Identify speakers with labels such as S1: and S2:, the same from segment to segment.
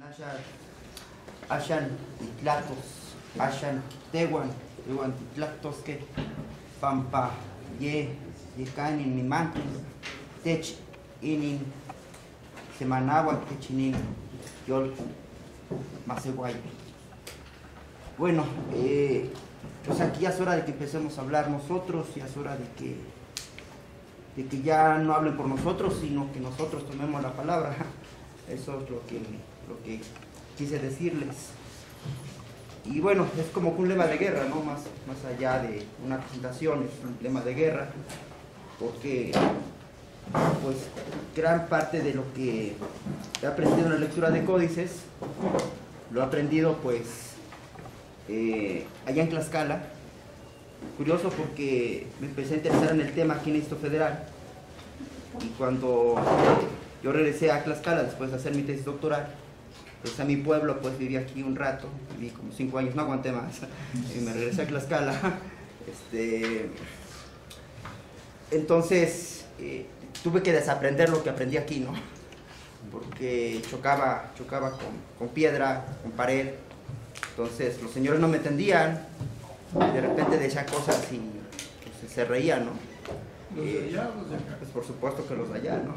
S1: Nasha, Ashan, Titlatos, Ashan, Tehuan, Tehuan, Titlatos, que Pampa, Ye, Yekan, in Nimantis, Tech, Inin, Semanagua, Techinin, Yol, Maseguay. Bueno, eh, pues aquí ya es hora de que empecemos a hablar nosotros, ya es hora de que, de que ya no hablen por nosotros, sino que nosotros tomemos la palabra. Eso es lo que, lo que quise decirles. Y bueno, es como un lema de guerra, ¿no? Más, más allá de una presentación, es un lema de guerra, porque pues gran parte de lo que he aprendido en la lectura de códices, lo he aprendido pues eh, allá en Tlaxcala. Curioso porque me empecé a interesar en el tema aquí en Instituto Federal. Y cuando yo regresé a Tlaxcala después de hacer mi tesis doctoral, pues a mi pueblo, pues viví aquí un rato, viví como cinco años, no aguanté más, y me regresé a Tlaxcala. Este, entonces, eh, tuve que desaprender lo que aprendí aquí, ¿no? Porque chocaba, chocaba con, con piedra, con pared, entonces los señores no me entendían, y de repente decía cosas y pues, se reían, ¿no?
S2: ¿Los de allá los de acá?
S1: Pues por supuesto que los de allá, ¿no?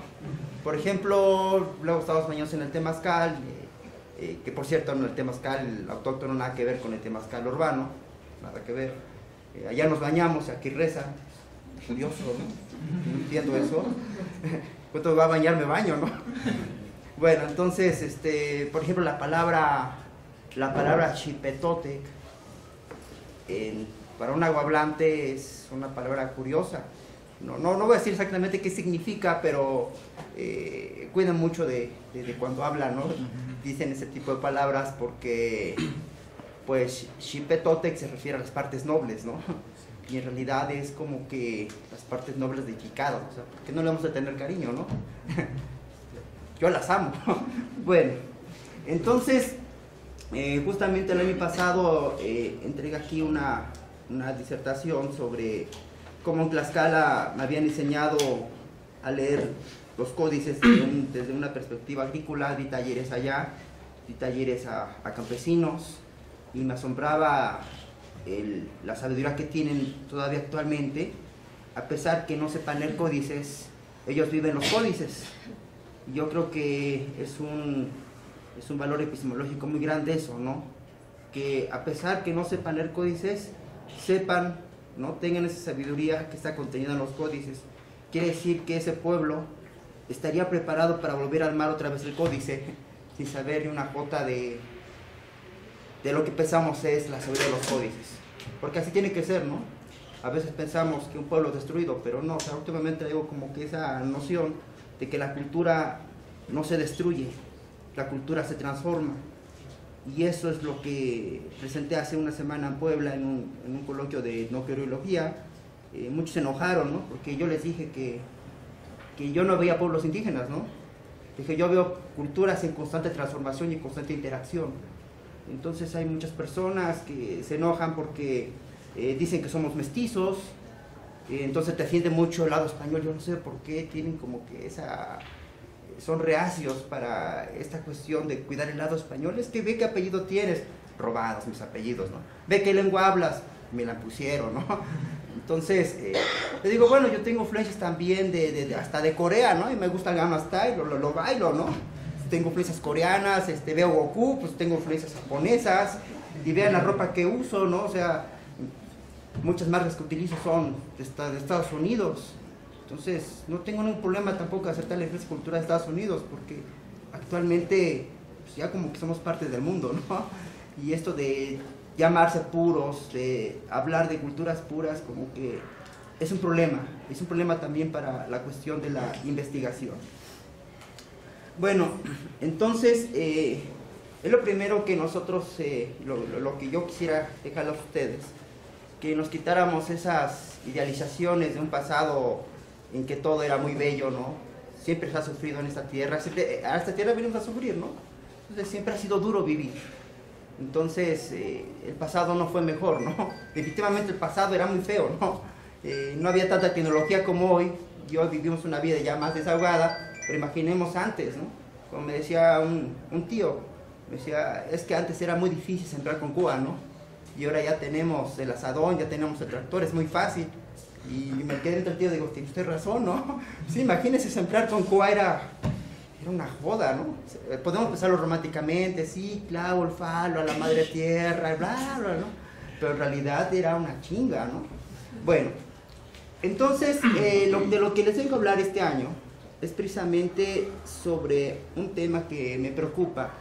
S1: Por ejemplo, luego estábamos bañados en el temazcal, eh, que por cierto, el temazcal el autóctono nada que ver con el temazcal urbano, nada que ver. Eh, allá nos bañamos, aquí reza, curioso, ¿no? No entiendo eso. ¿Cuánto va a bañar? Me baño, ¿no? Bueno, entonces, este, por ejemplo, la palabra, la palabra chipetote, para un aguablante es una palabra curiosa. No, no, no voy a decir exactamente qué significa, pero eh, cuidan mucho de, de- de cuando hablan, ¿no? Dicen ese tipo de palabras porque, pues, Xipetotec se refiere a las partes nobles, ¿no? Y en realidad es como que las partes nobles de Chicado, o sea, ¿por qué no le vamos a tener cariño, no? Yo las amo. bueno, entonces, eh, justamente el año pasado eh, entregué aquí una, una disertación sobre cómo en Tlaxcala me habían enseñado a leer los códices desde, un- desde una perspectiva agrícola, di talleres allá, di talleres a, campesinos y me asombraba el- la sabiduría que tienen todavía actualmente, a pesar que no sepan leer códices, ellos viven los códices. Yo creo que es un, es un valor epistemológico muy grande eso, ¿no? Que a pesar que no sepan leer códices, sepan, ¿no? Tengan esa sabiduría que está contenida en los códices. Quiere decir que ese pueblo estaría preparado para volver a armar otra vez el códice, sin saber ni una jota de, de lo que pensamos es la sabiduría de los códices. Porque así tiene que ser, ¿no? A veces pensamos que un pueblo es destruido, pero no, o sea, últimamente digo como que esa noción de que la cultura no se destruye, la cultura se transforma. Y eso es lo que presenté hace una semana en Puebla en un, en un coloquio de etnoqueología. Eh, muchos se enojaron, ¿no? Porque yo les dije que, que yo no veía pueblos indígenas, ¿no? Dije, yo veo culturas en constante transformación y constante interacción. Entonces hay muchas personas que se enojan porque eh, dicen que somos mestizos, eh, entonces te defiende mucho el lado español, yo no sé por qué tienen como que esa... son reacios para esta cuestión de cuidar el lado español, es que ve qué apellido tienes, robados mis apellidos, ¿no? Ve qué lengua hablas, me la pusieron, ¿no? Entonces, eh, le digo, bueno, yo tengo influencias también de, hasta de Corea, ¿no? Y me gusta el Gamma Style, lo, lo, lo bailo, ¿no? Tengo influencias coreanas, este, veo Goku, pues tengo influencias japonesas, y vean la ropa que uso, ¿no? O sea, muchas marcas que utilizo son de, de Estados Unidos. Entonces, no tengo ningún problema tampoco de aceptar la influencia cultural de Estados Unidos, porque actualmente pues, ya como que somos parte del mundo, ¿no? Y esto de llamarse puros, de hablar de culturas puras, como que es un problema. Es un problema también para la cuestión de la investigación. Bueno, entonces, eh, es lo primero que nosotros, eh, lo, lo- que yo quisiera dejarles a ustedes, que nos quitáramos esas idealizaciones de un pasado en que todo era muy bello, ¿no? Siempre se ha sufrido en esta tierra, siempre, eh, a esta tierra venimos a sufrir, ¿no? Entonces siempre ha sido duro vivir. Entonces eh, el pasado no fue mejor, ¿no? Definitivamente el pasado era muy feo, ¿no? Eh, no había tanta tecnología como hoy y hoy vivimos una vida ya más desahogada, pero imaginemos antes, ¿no? Como me decía un, tío, Me decía, es que antes era muy difícil sembrar con Cuba, ¿no? Y ahora ya tenemos el asadón, ya tenemos el tractor, es muy fácil. Y me quedé entre el tío, digo, tiene usted razón, ¿no? Sí, imagínese sembrar con Cuba era, era una joda, ¿no? Podemos pensarlo románticamente, sí, clavo el falo a la madre tierra, bla, bla, ¿no? Pero en realidad era una chinga, ¿no? Bueno, entonces, eh, lo, de lo que les vengo a hablar este año es precisamente sobre un tema que me preocupa,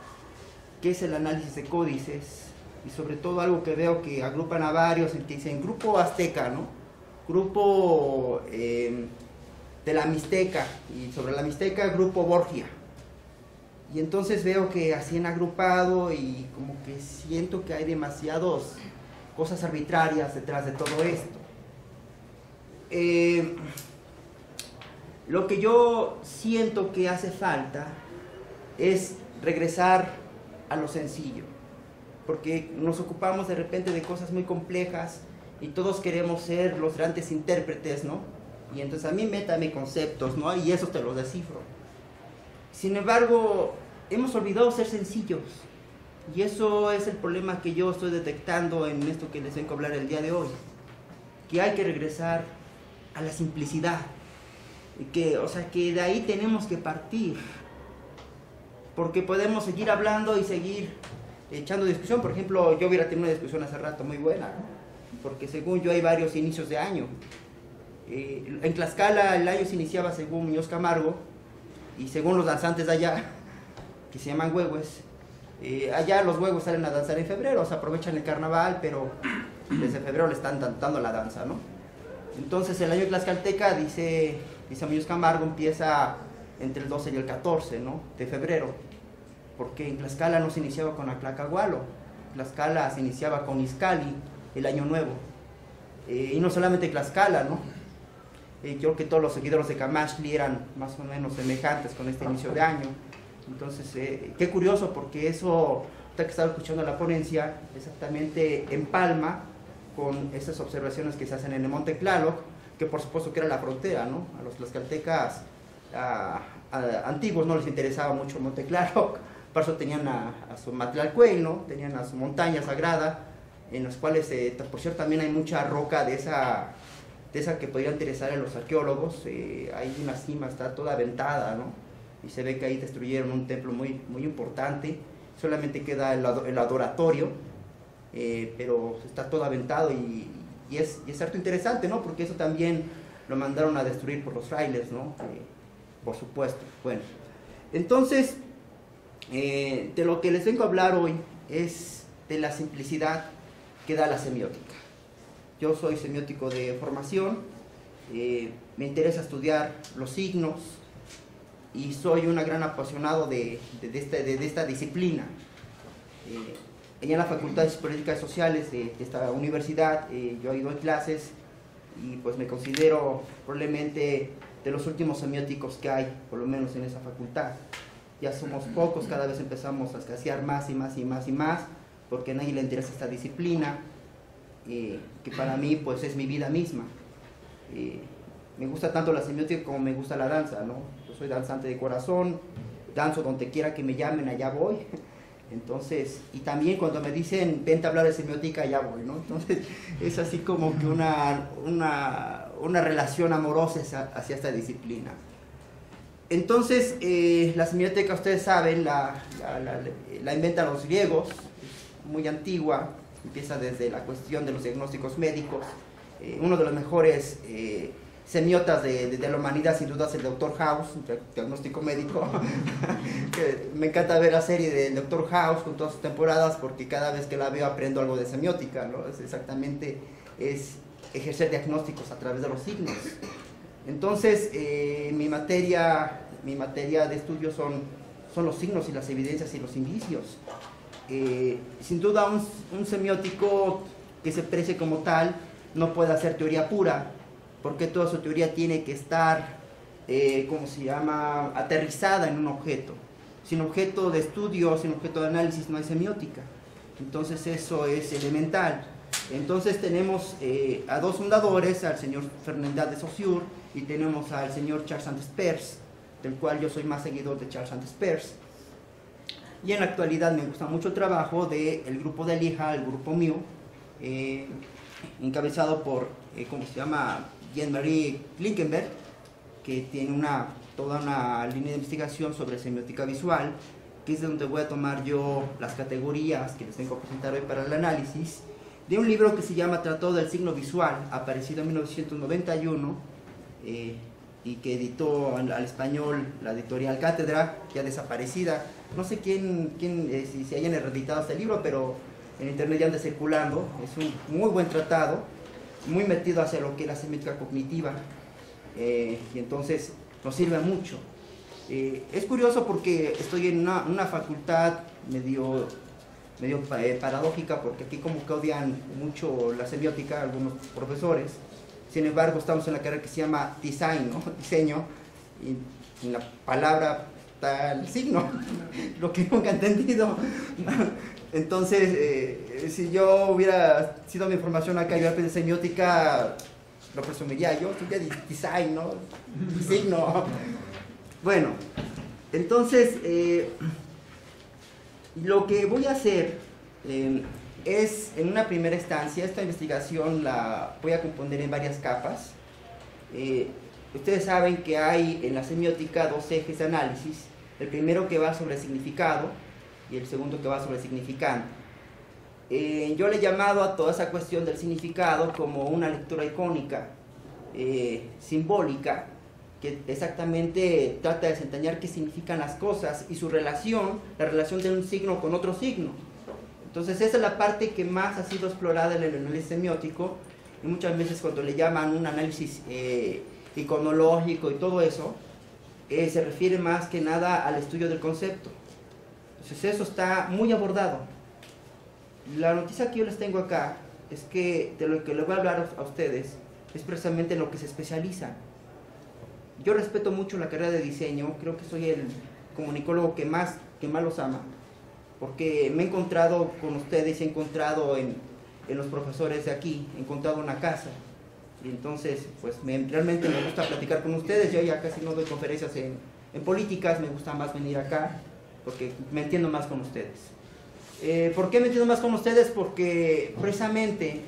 S1: que es el análisis de códices y sobre todo algo que veo que agrupan a varios, que dicen grupo azteca, ¿no? Grupo eh, de la Mixteca y sobre la Mixteca grupo Borgia. Y entonces veo que así han agrupado y como que siento que hay demasiadas cosas arbitrarias detrás de todo esto. Eh, lo que yo siento que hace falta es regresar a lo sencillo, porque nos ocupamos de repente de cosas muy complejas y todos queremos ser los grandes intérpretes, ¿no? Y entonces a mí métame conceptos, ¿no? Y eso te lo descifro. Sin embargo, hemos olvidado ser sencillos. Y eso es el problema que yo estoy detectando en esto que les vengo a hablar el día de hoy. Que hay que regresar a la simplicidad. Que, o sea, que de ahí tenemos que partir. Porque podemos seguir hablando y seguir echando discusión. Por ejemplo, yo hubiera tenido una discusión hace rato muy buena, porque según yo hay varios inicios de año. Eh, en Tlaxcala el año se iniciaba según Muñoz Camargo y según los danzantes allá, que se llaman huevos, eh, allá los huevos salen a danzar en febrero, o sea, aprovechan el carnaval, pero desde febrero le están dando la danza, ¿no? Entonces el año tlaxcalteca, dice, dice Muñoz Camargo, empieza entre el 12 y el 14 ¿no? de febrero, porque en Tlaxcala no se iniciaba con Aclacagualo, Tlaxcala se iniciaba con Izcali, el año nuevo. Eh, y no solamente Tlaxcala, ¿no? Eh, creo que todos los seguidores de Camachli eran más o menos semejantes con este inicio de año. Entonces, eh, qué curioso, porque eso, que estaba escuchando la ponencia, exactamente en Palma, con esas observaciones que se hacen en el Monte Tlaloc, que por supuesto que era la frontera, ¿no? A los tlaxcaltecas antiguos no les interesaba mucho el Monte Tlaloc, por eso tenían a, su Matlalcuey, ¿no? Tenían a su montaña sagrada, en las cuales, eh, por cierto, también hay mucha roca de esa, de esa que podría interesar a los arqueólogos. Eh, hay una cima, está toda aventada, ¿no? Y se ve que ahí destruyeron un templo muy, muy importante. Solamente queda el, adoratorio, eh, pero está todo aventado y, es, es, harto interesante, ¿no? Porque eso también lo mandaron a destruir por los frailes, ¿no? Por supuesto. Bueno, entonces, eh, de lo que les vengo a hablar hoy es de la simplicidad que da la semiótica. Yo soy semiótico de formación, me interesa estudiar los signos y soy un gran apasionado de, de, este, de esta disciplina en la Facultad de Políticas Sociales de, esta universidad, eh, yo he ido a clases y pues me considero probablemente de los últimos semióticos que hay, por lo menos en esa facultad. Ya somos pocos, cada vez empezamos a escasear más y más y más y más, porque a nadie le interesa esta disciplina, eh, que para mí pues es mi vida misma. Eh, me gusta tanto la semiótica como me gusta la danza, ¿no? Yo soy danzante de corazón, danzo donde quiera que me llamen, allá voy. Entonces, y también cuando me dicen, vente a hablar de semiótica, ya voy, ¿no? Entonces, es así como que una, una, una relación amorosa hacia, esta disciplina. Entonces, eh, la semiótica, ustedes saben, la, la, la, inventan los griegos, muy antigua, empieza desde la cuestión de los diagnósticos médicos. Eh, uno de los mejores eh, semiotas de, la humanidad, sin duda es el Doctor House, diagnóstico médico. me encanta ver la serie del Doctor House con todas sus temporadas porque cada vez que la veo aprendo algo de semiótica, ¿no? Es exactamente es ejercer diagnósticos a través de los signos. Entonces, eh, mi, materia, mi materia de estudio son, son los signos y las evidencias y los indicios. Eh, sin duda, un, semiótico que se precie como tal no puede hacer teoría pura, porque toda su teoría tiene que estar, eh, ¿cómo se llama?, aterrizada en un objeto. Sin objeto de estudio, sin objeto de análisis no hay semiótica. Entonces eso es elemental. Entonces tenemos eh, a dos fundadores, al señor Fernández de Saussure y tenemos al señor Charles Sanders Peirce, del cual yo soy más seguidor de Charles Sanders Peirce. Y en la actualidad me gusta mucho el trabajo del grupo de Lija, el grupo mío, eh, encabezado por, eh, ¿cómo se llama? Jean-Marie Klinkenberg, que tiene una, toda una línea de investigación sobre semiótica visual, que es de donde voy a tomar yo las categorías que les tengo que presentar hoy para el análisis, de un libro que se llama Tratado del Signo Visual, aparecido en 1991, eh, y que editó al, español la editorial Cátedra, ya desaparecida. No sé quién, quién eh, si, si, hayan reeditado este libro, pero en internet ya anda circulando. Es un muy buen tratado, muy metido hacia lo que es la semiótica cognitiva, eh, y entonces nos sirve mucho. Eh, es curioso porque estoy en una, una facultad medio, medio paradójica, porque aquí como que odian mucho la semiótica algunos profesores. Sin embargo, estamos en la carrera que se llama design, ¿no? diseño, y la palabra el signo, lo que nunca he entendido. Entonces, eh, si yo hubiera sido mi formación acá, yo de semiótica, lo presumiría yo, estudié design, ¿no? Signo. Bueno, entonces, eh, lo que voy a hacer eh, es, en una primera instancia, esta investigación la voy a componer en varias capas. Ustedes saben que hay en la semiótica dos ejes de análisis. El primero que va sobre significado y el segundo que va sobre significante. Eh, yo le he llamado a toda esa cuestión del significado como una lectura icónica, eh, simbólica, que exactamente trata de desentrañar qué significan las cosas y su relación, la relación de un signo con otro signo. Entonces esa es la parte que más ha sido explorada en el análisis semiótico y muchas veces cuando le llaman un análisis eh, iconológico y todo eso, eh, se refiere más que nada al estudio del concepto. Entonces eso está muy abordado. La noticia que yo les tengo acá es que de lo que les voy a hablar a ustedes es precisamente en lo que se especializan. Yo respeto mucho la carrera de diseño, creo que soy el comunicólogo que más, que más los ama, porque me he encontrado con ustedes, he encontrado en, en los profesores de aquí, he encontrado una casa. Y entonces, pues me, realmente me gusta platicar con ustedes. Yo ya casi no doy conferencias en, en políticas, me gusta más venir acá, porque me entiendo más con ustedes. Eh, ¿Por qué me entiendo más con ustedes? Porque precisamente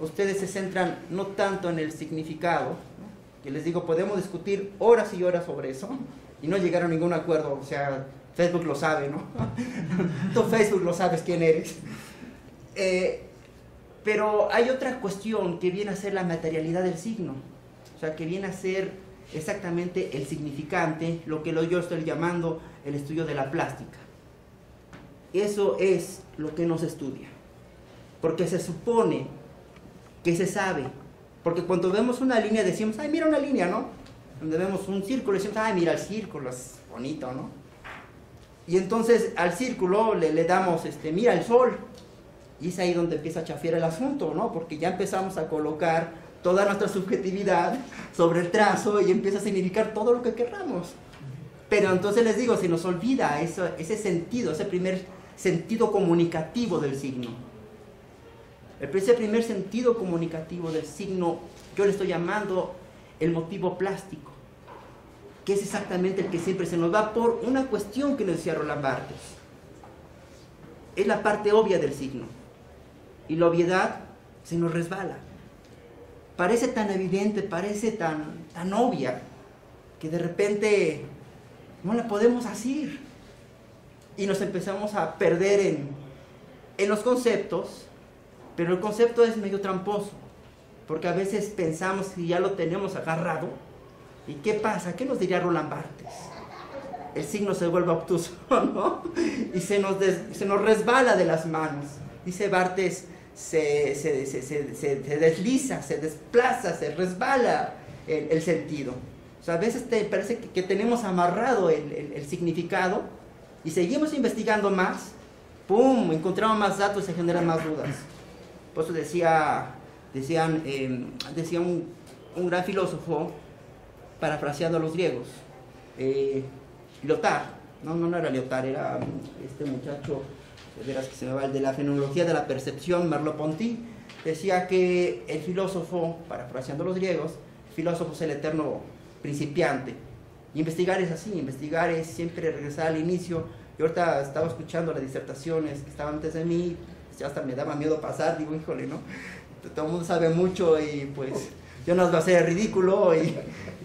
S1: ustedes se centran no tanto en el significado, que les digo, podemos discutir horas y horas sobre eso y no llegar a ningún acuerdo, o sea, Facebook lo sabe, ¿no? Tú Facebook lo sabes quién eres. Eh, pero hay otra cuestión que viene a ser la materialidad del signo, o sea, que viene a ser exactamente el significante, lo que yo estoy llamando el estudio de la plástica. Eso es lo que no se estudia, porque se supone que se sabe, porque cuando vemos una línea decimos, ay, mira una línea, ¿no? Donde vemos un círculo decimos, ay, mira el círculo, es bonito, ¿no? Y entonces al círculo le, le damos, este, mira el sol, y es ahí donde empieza a chafiar el asunto, ¿no? Porque ya empezamos a colocar toda nuestra subjetividad sobre el trazo y empieza a significar todo lo que querramos. Pero entonces les digo, se nos olvida eso, ese sentido, ese primer sentido comunicativo del signo. Ese primer sentido comunicativo del signo, yo le estoy llamando el motivo plástico, que es exactamente el que siempre se nos va por una cuestión que nos decía Roland Barthes. Es la parte obvia del signo. Y la obviedad se nos resbala. Parece tan evidente, parece tan, tan obvia, que de repente no la podemos asir. Y nos empezamos a perder en, en los conceptos, pero el concepto es medio tramposo, porque a veces pensamos que ya lo tenemos agarrado. ¿Y qué pasa? ¿Qué nos diría Roland Barthes? El signo se vuelve obtuso, ¿no? Y se nos, se nos resbala de las manos. Dice Barthes, se, se, se, se, desliza, se desplaza, se resbala el, el sentido. O sea, a veces te parece que, que tenemos amarrado el, el, el, significado y seguimos investigando más, ¡pum! Encontramos más datos y se generan más dudas. Por eso decía, decían, eh, decía un, un, gran filósofo, parafraseando a los griegos, eh, Lyotard, no, no, no era Lyotard, era este muchacho, de veras que se me va, de la fenomenología de la percepción, Merleau-Ponty, decía que el filósofo, parafraseando a los griegos, el filósofo es el eterno principiante. Y investigar es así, investigar es siempre regresar al inicio Yo ahorita estaba escuchando las disertaciones que estaban antes de mí, ya hasta me daba miedo pasar, digo, híjole, ¿no? Todo el mundo sabe mucho y pues yo no voy a hacer ridículo y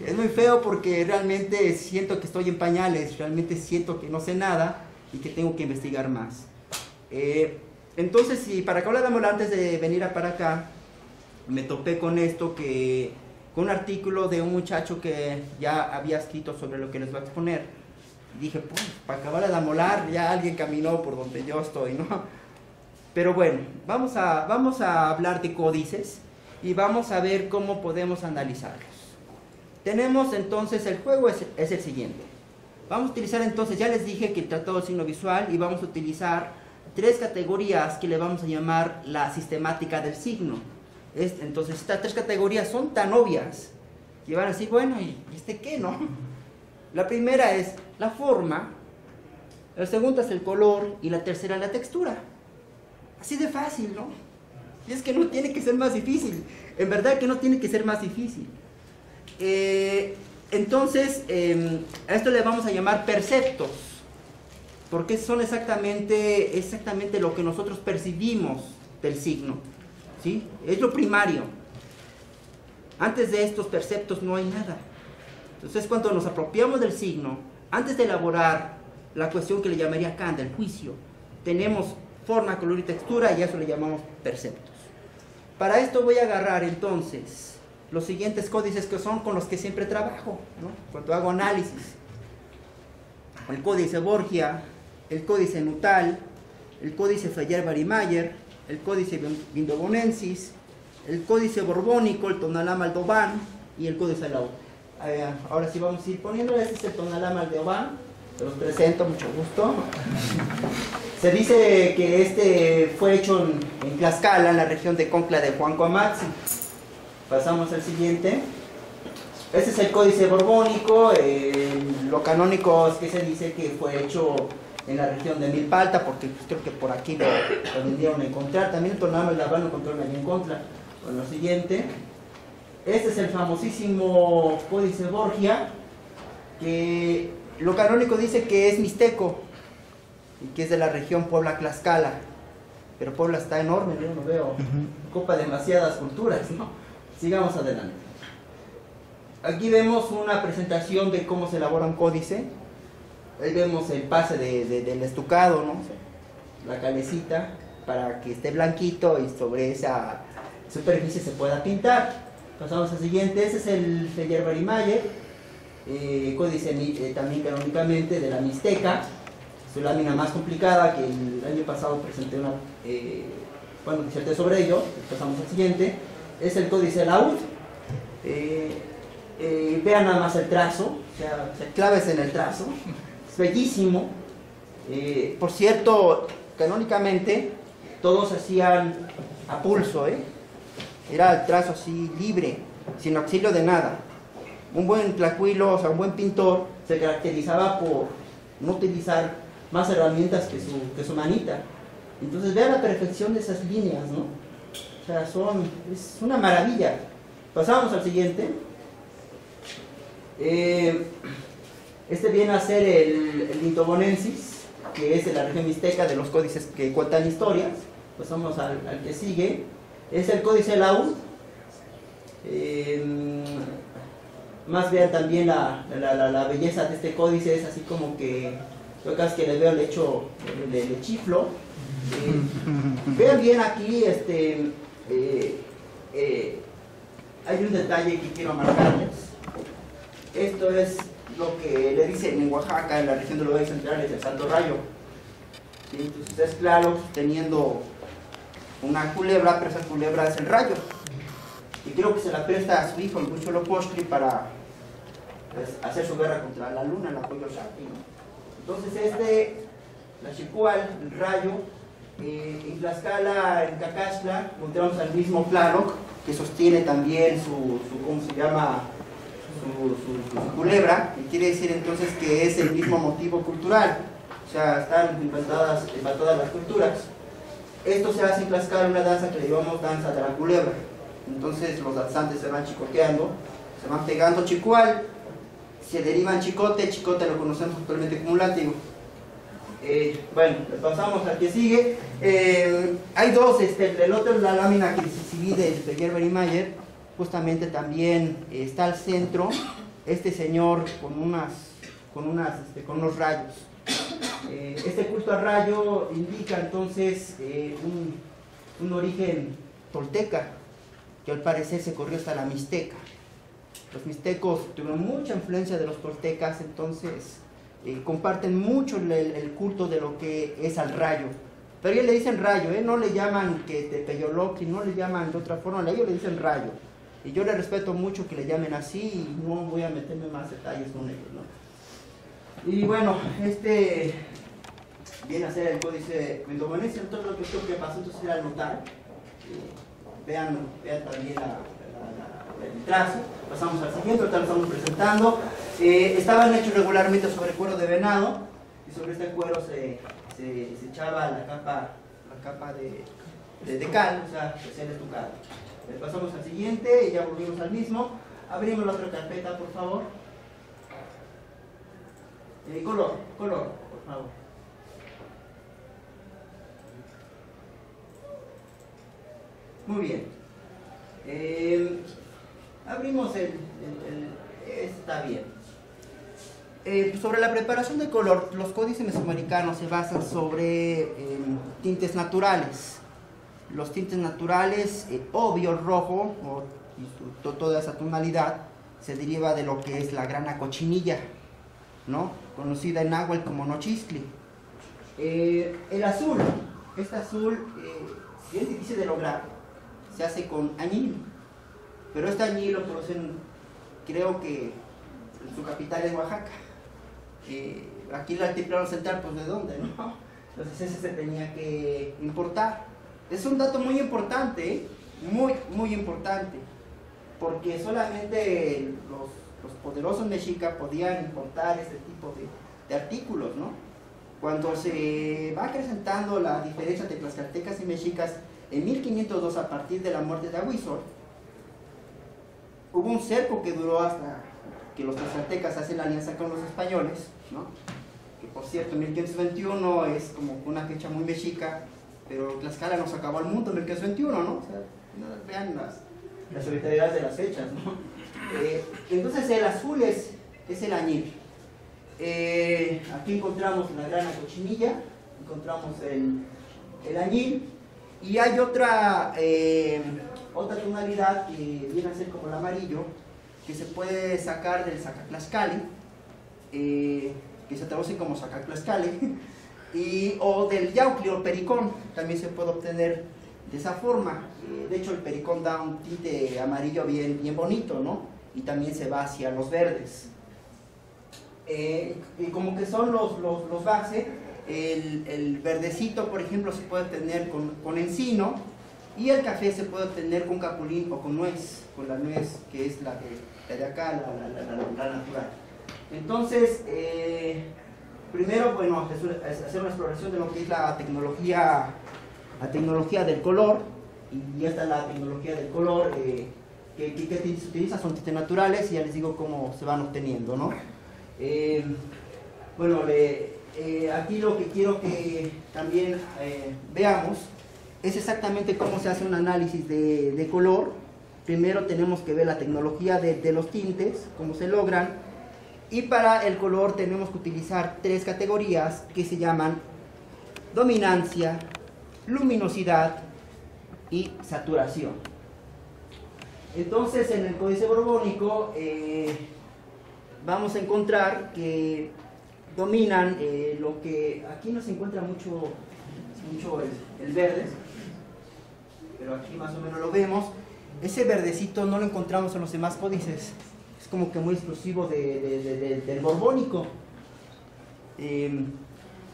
S1: es muy feo porque realmente siento que estoy en pañales, realmente siento que no sé nada y que tengo que investigar más. Eh, entonces, si para que habláramos antes de venir a para acá, me topé con esto que con un artículo de un muchacho que ya había escrito sobre lo que les voy a exponer. dije, pues, para acabar de amolar, ya alguien caminó por donde yo estoy, ¿no? Pero bueno, vamos a, vamos a hablar de códices y vamos a ver cómo podemos analizarlos. Tenemos entonces, el juego es, es el siguiente. Vamos a utilizar entonces, ya les dije que el tratado de signo visual y vamos a utilizar tres categorías que le vamos a llamar la sistemática del signo entonces, estas tres categorías son tan obvias que van a decir, bueno, ¿y este qué, no? La primera es la forma, la segunda es el color y la tercera la textura. Así de fácil, ¿no? Y es que no tiene que ser más difícil. En verdad que no tiene que ser más difícil. Eh, entonces, em, a esto le vamos a llamar perceptos, porque son exactamente, exactamente lo que nosotros percibimos del signo. ¿sí? Es lo primario. Antes de estos perceptos no hay nada. Entonces, cuando nos apropiamos del signo, antes de elaborar la cuestión que le llamaría Kant, el juicio, tenemos forma, color y textura y a eso le llamamos perceptos. Para esto voy a agarrar entonces los siguientes códices que son con los que siempre trabajo, cuando hago análisis. El códice Borgia, el códice Nutal, el códice Freyer-Barimayer, el Códice Vindobonensis, el Códice Borbónico, el Tonalá Aldobán y el Códice Lau. Ahora sí vamos a ir poniendo, este es el Tonalá Aldobán, se los presento, mucho gusto. Se dice que este fue hecho en, Tlaxcala, en la región de Concla de Juan Coamaxi. Pasamos al siguiente. Este es el Códice Borbónico, lo canónico es que se dice que fue hecho en la región de Milpalta, porque pues, creo que por aquí lo, lo vendieron a encontrar. También el tornado de Habana encontraron ahí en contra. Bueno, lo siguiente. Este es el famosísimo Códice Borgia, que lo canónico dice que es mixteco y que es de la región Puebla-Tlaxcala. Pero Puebla está enorme, yo no veo. Copa demasiadas culturas, ¿no? Sigamos adelante. Aquí vemos una presentación de cómo se elabora un códice Ahí vemos el pase del estucado, ¿no? La calecita para que esté blanquito y sobre esa superficie se pueda pintar. Pasamos al siguiente, ese es el Feyer Barimayer, eh, códice eh, también canónicamente de la Mixteca, su lámina más complicada que el año pasado presenté una, eh, bueno, diserté sobre ello, pasamos al siguiente, es el códice Laud, vean nada más el trazo, o sea, claves en el trazo, bellísimo. Eh, por cierto, canónicamente todos hacían a pulso, ¿eh? era el trazo así libre, sin auxilio de nada. Un buen tlacuilo, o sea, un buen pintor, se caracterizaba por no utilizar más herramientas que su, que su manita. Entonces vean la perfección de esas líneas, ¿no? O sea, son, es una maravilla. Pasamos al siguiente. Eh, este viene a ser el, el que es de la región mixteca de los códices que cuentan historias. Pasamos al, que sigue. Es el códice Laúd. Em, más vean también la, belleza de este códice, es así como que yo casi que le veo el hecho de, chiflo. Eh, vean bien aquí, este, eh, eh, hay un detalle que quiero marcarles. Esto es lo que le dicen en Oaxaca, en la región de los valles centrales, el Santo Rayo. Entonces es claro, teniendo una culebra, pero esa culebra es el rayo. Y creo que se la presta a su hijo, el Huicholo Postri, para pues, hacer su guerra contra la luna, el apoyo Shakti. Entonces este, la Chicual, el rayo, eh, en Tlaxcala, en Cacasla, encontramos al mismo Tlaloc, que sostiene también su, su ¿cómo se llama?, su, culebra, y quiere decir entonces que es el mismo motivo cultural, o sea, están implantadas, todas las culturas. Esto se hace en Tlaxcala una danza que le llamamos danza de la culebra. Entonces los danzantes se van chicoteando, se van pegando chicual, se derivan chicote, chicote lo conocemos actualmente como látigo. Eh, bueno, pasamos al que sigue. Eh, hay dos, este, el otro es la lámina que se divide de Gerber y Mayer. Justamente también está al centro este señor con unas, con este, con unos rayos. Eh, este culto al rayo indica entonces un, un origen tolteca, que al parecer se corrió hasta la mixteca. Los mixtecos tuvieron mucha influencia de los toltecas, entonces eh, comparten mucho el, culto de lo que es al rayo. Pero ellos le dicen rayo, ¿eh? no le llaman que te peyolocri, no le llaman de otra forma, ellos le dicen rayo. Y yo le respeto mucho que le llamen así y no voy a meterme más detalles con ellos. ¿no? Y bueno, este viene a ser el códice mendovenense, entonces lo que creo que pasó entonces era notar. Eh, vean, vean también el trazo. Pasamos al siguiente, ahorita lo estamos presentando. Eh, estaban hechos regularmente sobre cuero de venado y sobre este cuero se, se, echaba la capa, la capa de, de, cal, o sea, se hacía estucado. Pasamos al siguiente y ya volvimos al mismo. Abrimos la otra carpeta, por favor. Eh, color, color, por favor. Muy bien. Eh, abrimos el, está bien. Eh, sobre la preparación de color, los códices mesoamericanos se basan sobre em, tintes naturales. Los tintes naturales, eh, obvio, rojo, o, y toda esa tonalidad, se deriva de lo que es la grana cochinilla, ¿no? conocida en agua como nochistli. Eh, el azul, este azul es difícil de lograr, se hace con añil pero este añil lo producen, creo que su capital es Oaxaca. Eh, aquí el altiplano central, pues de dónde, ¿no? Entonces ese se tenía que importar. Es un dato muy importante, muy, muy importante, porque solamente los, los poderosos mexicas podían importar este tipo de, de, artículos, ¿no? Cuando se va acrecentando la diferencia entre tlaxcaltecas y mexicas en 1502 a partir de la muerte de Aguizor, hubo un cerco que duró hasta que los tlaxcaltecas hacen la alianza con los españoles, ¿no? que por cierto 1521 es como una fecha muy mexica, pero Tlaxcala nos acabó el mundo en 1521, ¿no? O sea, vean las, las arbitrariedades de las fechas, ¿no? Eh, entonces el azul es, es el añil. Eh, aquí encontramos la grana cochinilla, encontramos el, el añil, y hay otra eh, otra tonalidad que viene a ser como el amarillo, que se puede sacar del sacaclascali, eh, que se traduce como sacaclascali, y, o del yaucli o pericón, también se puede obtener de esa forma. Eh, de hecho, el pericón da un tinte amarillo bien, bien bonito, ¿no? Y también se va hacia los verdes. Eh, y como que son los, los, los bases, el, el, verdecito, por ejemplo, se puede obtener con, con encino, y el café se puede obtener con capulín o con nuez, con la nuez que es la de, de acá, la, la, la, natural. Entonces, eh, primero, bueno, hacer una exploración de lo que es la tecnología, la tecnología del color, y esta es la tecnología del color, eh, que, que, que, se utiliza, son tintes naturales, y ya les digo cómo se van obteniendo, ¿no? Eh, bueno, eh, aquí lo que quiero que también eh, veamos es exactamente cómo se hace un análisis de, de color. Primero tenemos que ver la tecnología de, de, los tintes, cómo se logran. Y para el color tenemos que utilizar tres categorías que se llaman dominancia, luminosidad y saturación. Entonces en el códice borbónico eh, vamos a encontrar que dominan eh, lo que aquí no se encuentra mucho, mucho el, el verde, pero aquí más o menos lo vemos. Ese verdecito no lo encontramos en los demás códices, es como que muy exclusivo de, de, de, del borbónico. Eh,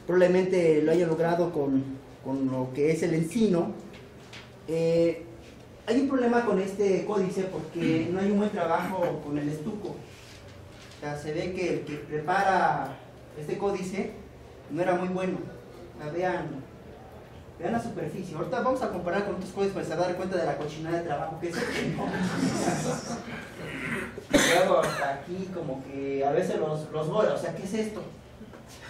S1: probablemente lo haya logrado con, con, lo que es el encino. Eh, hay un problema con este códice porque no hay un buen trabajo con el estuco. Se ve que el que prepara este códice no era muy bueno. Vean, Vean la superficie. Ahorita vamos a comparar con otros códices para dar cuenta de la cochinada de trabajo que es. Luego hasta aquí como que a veces los, los voy, o sea, ¿qué es esto?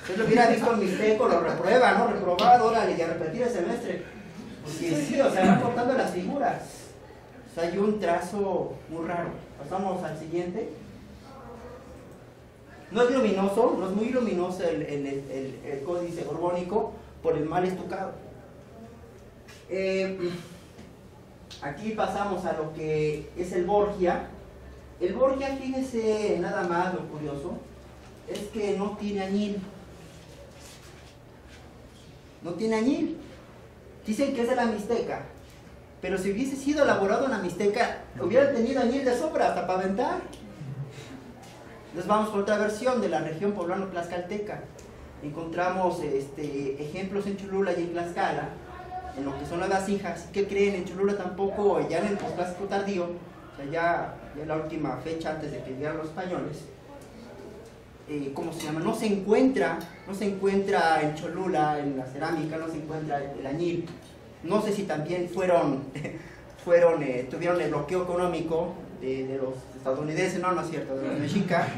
S1: Usted lo hubiera visto en Mixteco, lo reprueba, ¿no? Reprobado, órale, y a repetir el semestre. Porque sí, o sea, van cortando las figuras. O sea, hay un trazo muy raro. Pasamos al siguiente. No es luminoso, no es muy luminoso el, el, el, el códice borbónico por el mal estucado. Eh, aquí pasamos a lo que es el Borgia. El Borgia, fíjese nada más lo curioso, es que no tiene añil. No tiene añil. Dicen que es de la Mixteca, pero si hubiese sido elaborado en la Mixteca, hubiera tenido añil de sobra hasta para aventar. Entonces vamos con otra versión de la región poblano-tlaxcalteca. Encontramos este, ejemplos en Cholula y en Tlaxcala, en lo que son las vasijas. ¿Qué creen? En Cholula tampoco, ya en el posclásico tardío, o sea, ya, ya la última fecha antes de que llegaran los españoles, eh, ¿cómo se llama? No se encuentra, no se encuentra en Cholula, en la cerámica, no se encuentra el añil. No sé si también fueron, fueron eh, tuvieron el bloqueo económico de, de, los estadounidenses, no, no es cierto, de los mexicas,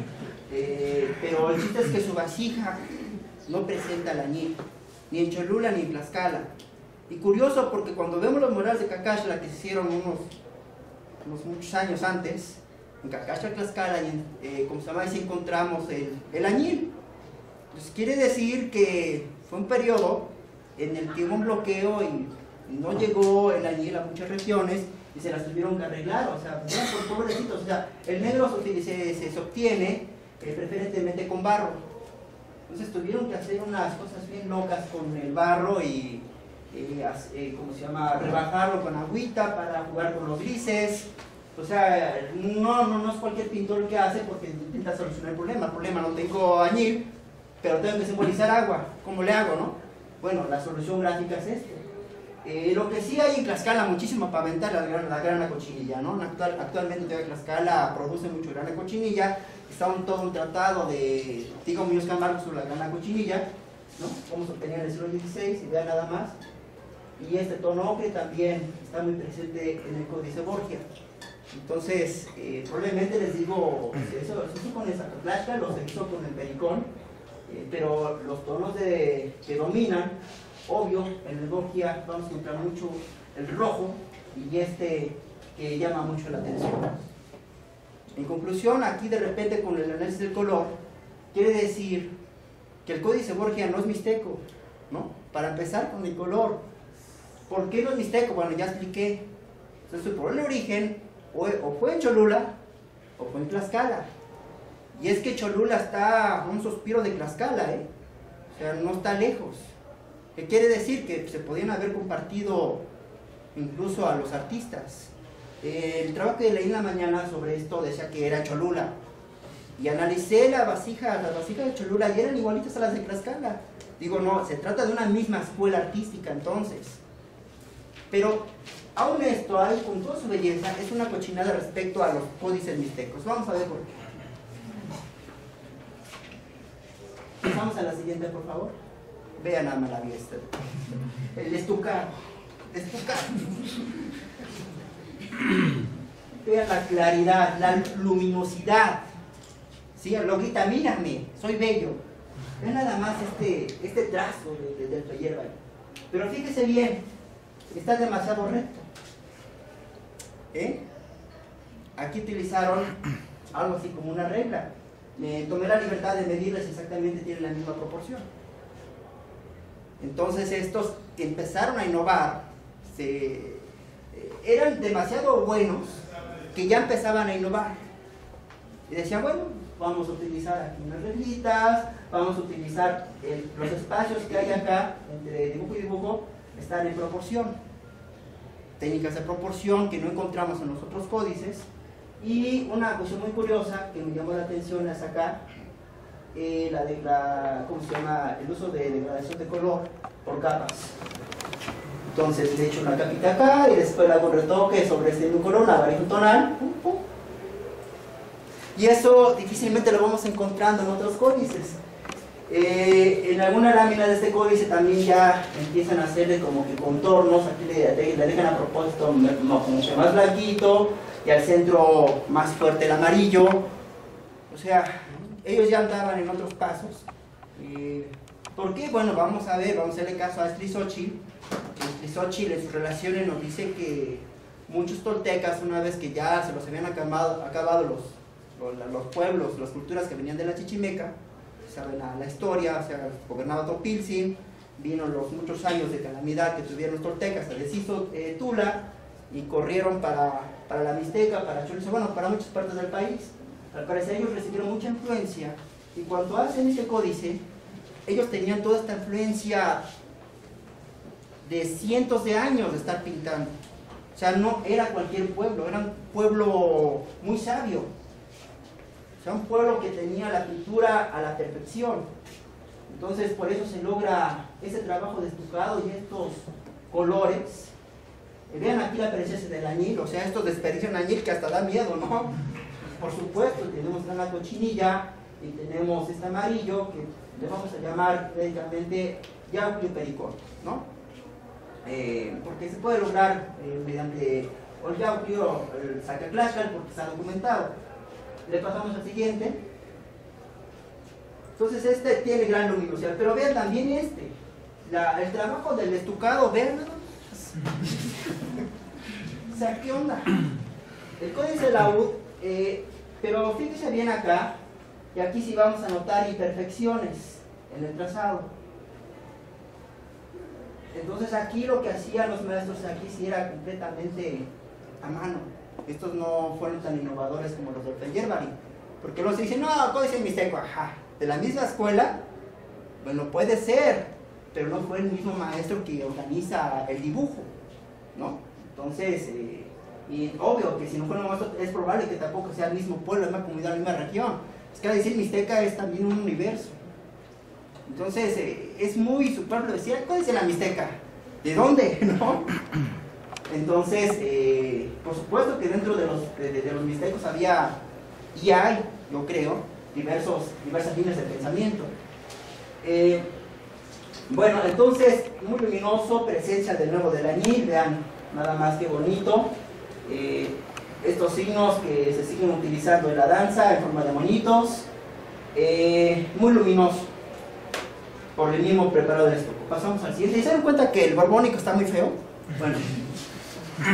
S1: eh, pero el chiste es que su vasija no presenta el añil, ni en Cholula ni en Tlaxcala. Y curioso porque cuando vemos los murales de Cacaxla que se hicieron unos, unos muchos años antes, en Cacaxla, Tlaxcala, en, eh, como se llama, ahí encontramos el, el añil. Entonces quiere decir que fue un periodo en el que hubo un bloqueo y no llegó el añil a muchas regiones y se las tuvieron que arreglar, o sea, por pobrecitos, o sea, el negro se, se, se obtiene eh, preferentemente con barro. Entonces tuvieron que hacer unas cosas bien locas con el barro y, eh, eh, ¿cómo se llama?, rebajarlo con agüita para jugar con los grises. O sea, no, no, no es cualquier pintor el que hace porque intenta solucionar el problema. El problema no tengo añil, pero tengo que simbolizar agua. ¿Cómo le hago, no? Bueno, la solución gráfica es esto. Eh, lo que sí hay en Tlaxcala muchísimo para aventar la, la grana cochinilla, ¿no? Actual, actualmente Tlaxcala produce mucho grana cochinilla, está todo un tratado de Tigo Muñoz Camargo sobre la grana cochinilla, ¿no? Vamos a obtener el siglo XVI, y vean nada más. Y este tono ocre también está muy presente en el Códice Borgia. Entonces, eh, probablemente les digo, hizo, se hizo con el Zacatlaxca, lo se hizo con el Pericón, eh, pero los tonos de, que dominan obvio, en el Borgia vamos a encontrar mucho el rojo y este que llama mucho la atención. En conclusión, aquí de repente con el análisis del color, quiere decir que el códice Borgia no es mixteco, ¿no? Para empezar con el color. ¿Por qué no es mixteco? Bueno, ya expliqué. Entonces, por el origen, o, o fue en Cholula, o fue en Tlaxcala. Y es que Cholula está a un suspiro de Tlaxcala, ¿eh? O sea, no está lejos. ¿Qué quiere decir? Que se podían haber compartido incluso a los artistas. El trabajo que leí en la mañana sobre esto decía que era Cholula. Y analicé la vasija, las vasijas de Cholula y eran igualitas a las de Tlaxcala. Digo, no, se trata de una misma escuela artística entonces. Pero aún esto, con toda su belleza, es una cochinada respecto a los códices mixtecos. Vamos a ver por qué. Vamos a la siguiente, por favor. Vean a maravilla este. El estucar. Estucar. Vean la claridad, la luminosidad. ¿Sí? Lo grita, mírame, soy bello. Vean nada más este, este trazo de, de, del hierba. Pero fíjese bien, está demasiado recto. ¿Eh? Aquí utilizaron algo así como una regla. Me tomé la libertad de medirles exactamente, tienen la misma proporción. Entonces estos empezaron a innovar, se, eran demasiado buenos que ya empezaban a innovar. Y decían, bueno, vamos a utilizar aquí unas reglitas, vamos a utilizar el, los espacios que hay acá entre dibujo y dibujo, están en proporción. Técnicas de proporción que no encontramos en los otros códices. Y una cosa muy curiosa que me llamó la atención es acá, eh, la, de, la, ¿cómo se llama? el uso de degradación de color por capas. Entonces le echo una capita acá y después le hago un retoque sobre este mismo color, una variación tonal. Y eso difícilmente lo vamos encontrando en otros códices. Eh, en alguna lámina de este códice también ya empiezan a hacerle como que contornos, aquí le, le dejan a propósito como más blanquito y al centro más fuerte el amarillo. O sea, ellos ya andaban en otros pasos. Eh, ¿Por qué? Bueno, vamos a ver, vamos a hacerle caso a Estlizochil. Estlizochil en sus relaciones nos dice que muchos toltecas, una vez que ya se los habían acabado, acabado los, los pueblos, las culturas que venían de la Chichimeca, saben la, la historia, o sea, gobernaba Topilzin, vino los muchos años de calamidad que tuvieron los toltecas, se deshizo eh, Tula y corrieron para, para la Mixteca, para Chorizo, bueno, para muchas partes del país. Al parecer ellos recibieron mucha influencia y cuando hacen ese códice, ellos tenían toda esta influencia de cientos de años de estar pintando. O sea, no era cualquier pueblo, era un pueblo muy sabio. Sea, un pueblo que tenía la pintura a la perfección. Entonces, por eso se logra ese trabajo de y estos colores. Eh, vean aquí la presencia del añil, o sea, estos desperdicios en añil que hasta da miedo, ¿no? Por supuesto, tenemos la cochinilla y tenemos este amarillo que le vamos a llamar médicamente Yauquio pericón, ¿no? Eh, porque se puede lograr eh, mediante el Yauquio, el Sacaclashal, porque está documentado. Le pasamos al siguiente. Entonces este tiene gran luminosidad, pero vean también este, el trabajo del estucado, vean o sea, ¿qué onda? El códice de la UD, eh, pero fíjense bien acá, y aquí sí vamos a notar imperfecciones en el trazado. Entonces aquí lo que hacían los maestros aquí sí era completamente a mano. Estos no fueron tan innovadores como los del Feyerbaring. Porque los dicen, no, códice mixteco, ajá. De la misma escuela, bueno, puede ser, pero no fue el mismo maestro que organiza el dibujo, ¿no? Entonces, eh, y obvio que si no fue el maestro, es probable que tampoco sea el mismo pueblo, la misma comunidad, la misma región. Es que decir Mixteca es también un universo. Entonces, eh, es muy superfluo decir, ¿cuál es la Mixteca? ¿De dónde? ¿No? Entonces, eh, por supuesto que dentro de los, de, los mixtecos había, y hay, yo creo, diversos, diversas líneas de pensamiento. Eh, bueno, entonces, muy luminoso, presencia de nuevo del añil, vean, nada más que bonito. Eh, estos signos que se siguen utilizando en la danza en forma de monitos, muy luminoso, por el mismo preparado de esto. Pasamos al siguiente. ¿Y se dan cuenta que el borbónico está muy feo? Bueno,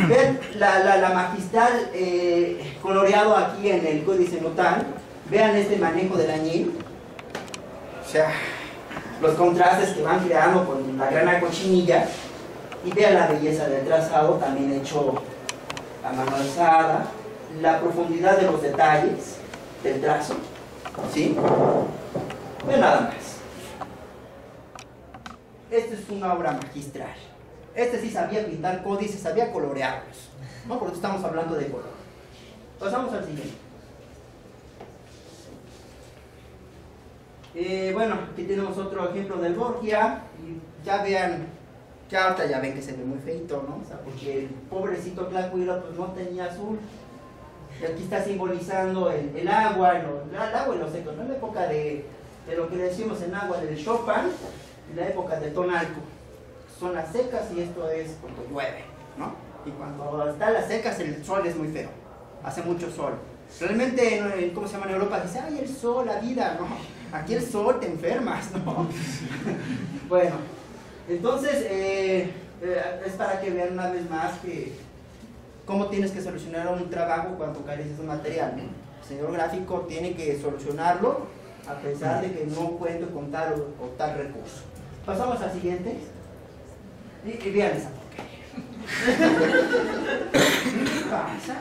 S1: ven la, la, la magistral eh, coloreado aquí en el códice notal. Vean este manejo del añil. O sea, los contrastes que van creando con la grana cochinilla. Y vean la belleza del trazado, también hecho a mano alzada. La profundidad de los detalles del trazo. ¿Sí? Vean nada más. Esta es una obra magistral. Este sí sabía pintar códices, sabía colorearlos. ¿no? Porque estamos hablando de color. Pasamos al siguiente. Eh, bueno, aquí tenemos otro ejemplo del Borgia. Ya vean, ya ahorita ya ven que se ve muy feito, ¿no? O sea, porque el pobrecito Tlacuilo pues no tenía azul. Y aquí está simbolizando el, agua, el agua y los secos, ¿no? La época de, lo que le decimos en agua del Chopin y la época del Tonalco. Son las secas y esto es cuando llueve, ¿no? Y cuando están las secas el sol es muy feo, hace mucho sol. Realmente, en- en- ¿cómo se llama en Europa? Dice, ay, el sol, la vida, ¿no? Aquí el sol te enfermas, ¿no? bueno, entonces, eh, eh, es para que vean una vez más que cómo tienes que solucionar un trabajo cuando careces de material. ¿no? El señor gráfico tiene que solucionarlo a pesar de que no cuento con tal o, o tal recurso. Pasamos al siguiente. Y, vean esa porquería. ¿Qué pasa?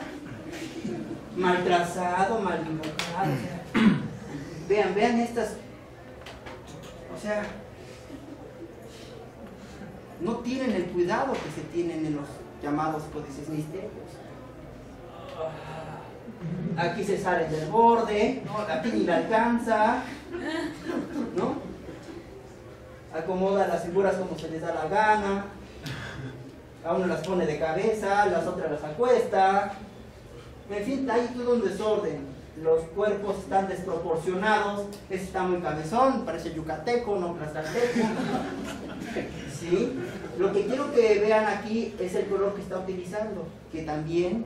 S1: Mal trazado, mal dibujado. vean, vean estas. O sea, no tienen el cuidado que se tienen en los llamados códices mixtecos. Aquí se sale del borde, aquí ni le alcanza, ¿no? Acomoda las figuras como se les da la gana, a uno las pone de cabeza, las otras las acuesta, en fin, hay todo un desorden. Los cuerpos están desproporcionados, este está muy cabezón, parece yucateco, no tlaxcalteco. ¿Sí? Lo que quiero que vean aquí es el color que está utilizando, que también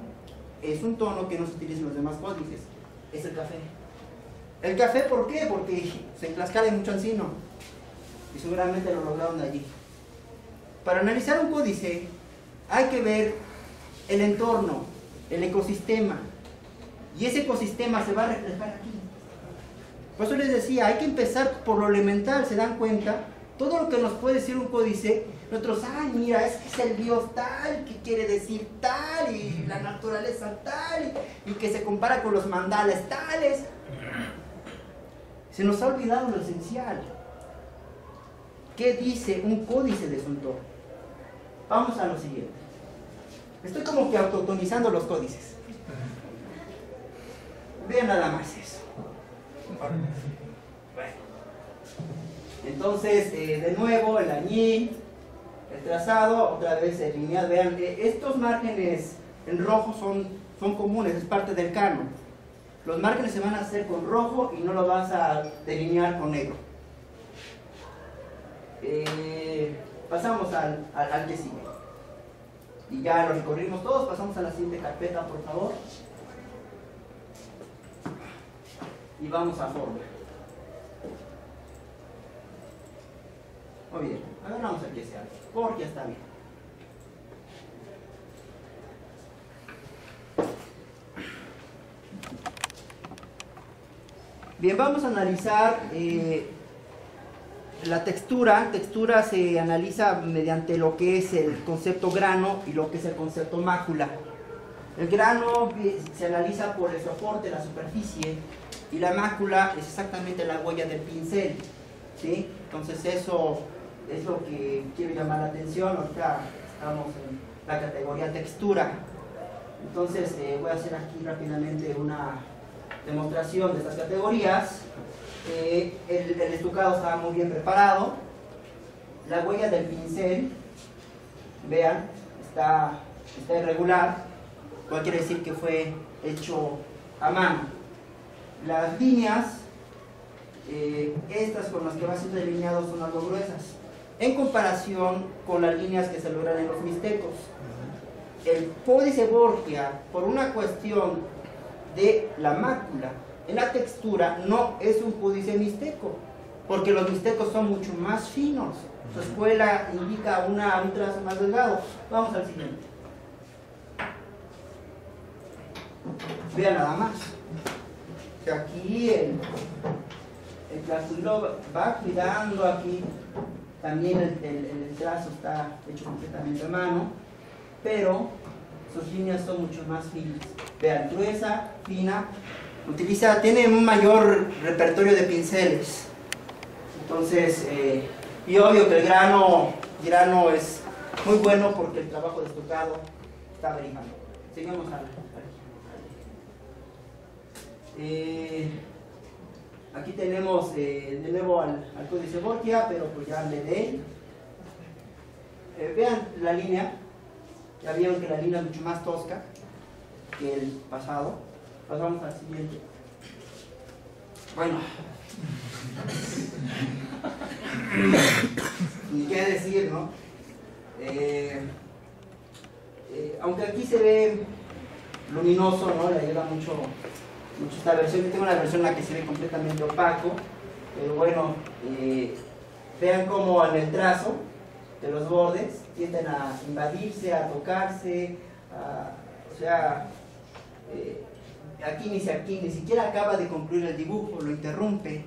S1: es un tono que no se utiliza en los demás códices, es el café. El café, ¿por qué? Porque se Tlaxcala hay mucho encino. Y seguramente lo lograron allí. Para analizar un códice hay que ver el entorno, el ecosistema. Y ese ecosistema se va a reflejar aquí. Por eso les decía, hay que empezar por lo elemental, ¿se dan cuenta? Todo lo que nos puede decir un códice, nosotros, ay, mira, es que es el Dios tal, que quiere decir tal, y la naturaleza tal, y, y que se compara con los mandales tales. Se nos ha olvidado lo esencial. ¿Qué dice un códice de su entorno? Vamos a lo siguiente. Estoy como que autotonizando los códices. Vean nada más eso. Bueno. Entonces, eh, de nuevo, el añil, el trazado, otra vez el lineal. Vean, eh, estos márgenes en rojo son, son comunes, es parte del canon. Los márgenes se van a hacer con rojo y no lo vas a delinear con negro. Eh, pasamos al, al, al. Y ya lo recorrimos todos, pasamos a la siguiente carpeta, por favor. Y vamos a forma. Muy bien, agarramos el que sea, porque está bien. Bien, vamos a analizar eh, la textura. Textura se analiza mediante lo que es el concepto grano y lo que es el concepto mácula. El grano se analiza por el soporte, la superficie, y la mácula es exactamente la huella del pincel. ¿sí? Entonces eso es lo que quiero llamar la atención. Ahorita estamos en la categoría textura. Entonces eh, voy a hacer aquí rápidamente una demostración de estas categorías. Eh, el, estucado está muy bien preparado. La huella del pincel, vean, está, irregular. Lo quiere decir que fue hecho a mano. Las líneas, eh, estas con las que va siendo delineado son algo gruesas, en comparación con las líneas que se logran en los mixtecos. El códice Borgia, por una cuestión de la mácula, la textura, no es un códice mixteco, porque los mixtecos son mucho más finos. Su escuela indica una, un trazo más delgado. Vamos al siguiente. Vean nada más. Aquí el, el clasulo va cuidando aquí. También el, el, el, trazo está hecho completamente a mano, pero sus líneas son mucho más finas. Vean, gruesa, fina, utiliza, tiene un mayor repertorio de pinceles. Entonces, eh, y obvio que el grano, grano es muy bueno porque el trabajo de está averiguando. Seguimos a eh, aquí tenemos eh, de nuevo al, al, códice Borgia, pero pues ya hablé vean la línea, ya vieron que la línea es mucho más tosca que el pasado. Pasamos al siguiente. Bueno. Ni qué decir, ¿no? Eh, eh, aunque aquí se ve luminoso, ¿no? Le ayuda mucho, mucho esta versión. Yo tengo una versión en la que se ve completamente opaco, pero bueno, eh, vean cómo en el trazo de los bordes tienden a invadirse, a tocarse, a, o sea, eh, aquí ni, aquí ni siquiera acaba de concluir el dibujo, lo interrumpe.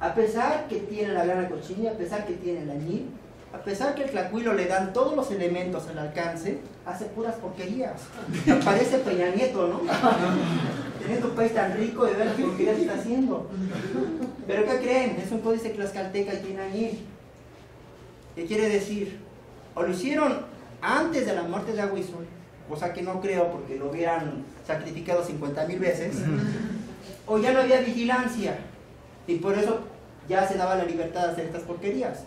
S1: A pesar que tiene la grana cochinilla, a pesar que tiene el añil, a pesar que el tlacuilo le dan todos los elementos al alcance, hace puras porquerías. Parece Peña Nieto, ¿no? Teniendo un país tan rico de ver las porquerías que está haciendo. Pero ¿qué creen? Es un códice tlaxcalteca y tiene añil. ¿Qué quiere decir? O lo hicieron antes de la muerte de Aguizol, cosa que no creo porque lo hubieran sacrificado 50 mil veces, o ya no había vigilancia y por eso ya se daba la libertad de hacer estas porquerías.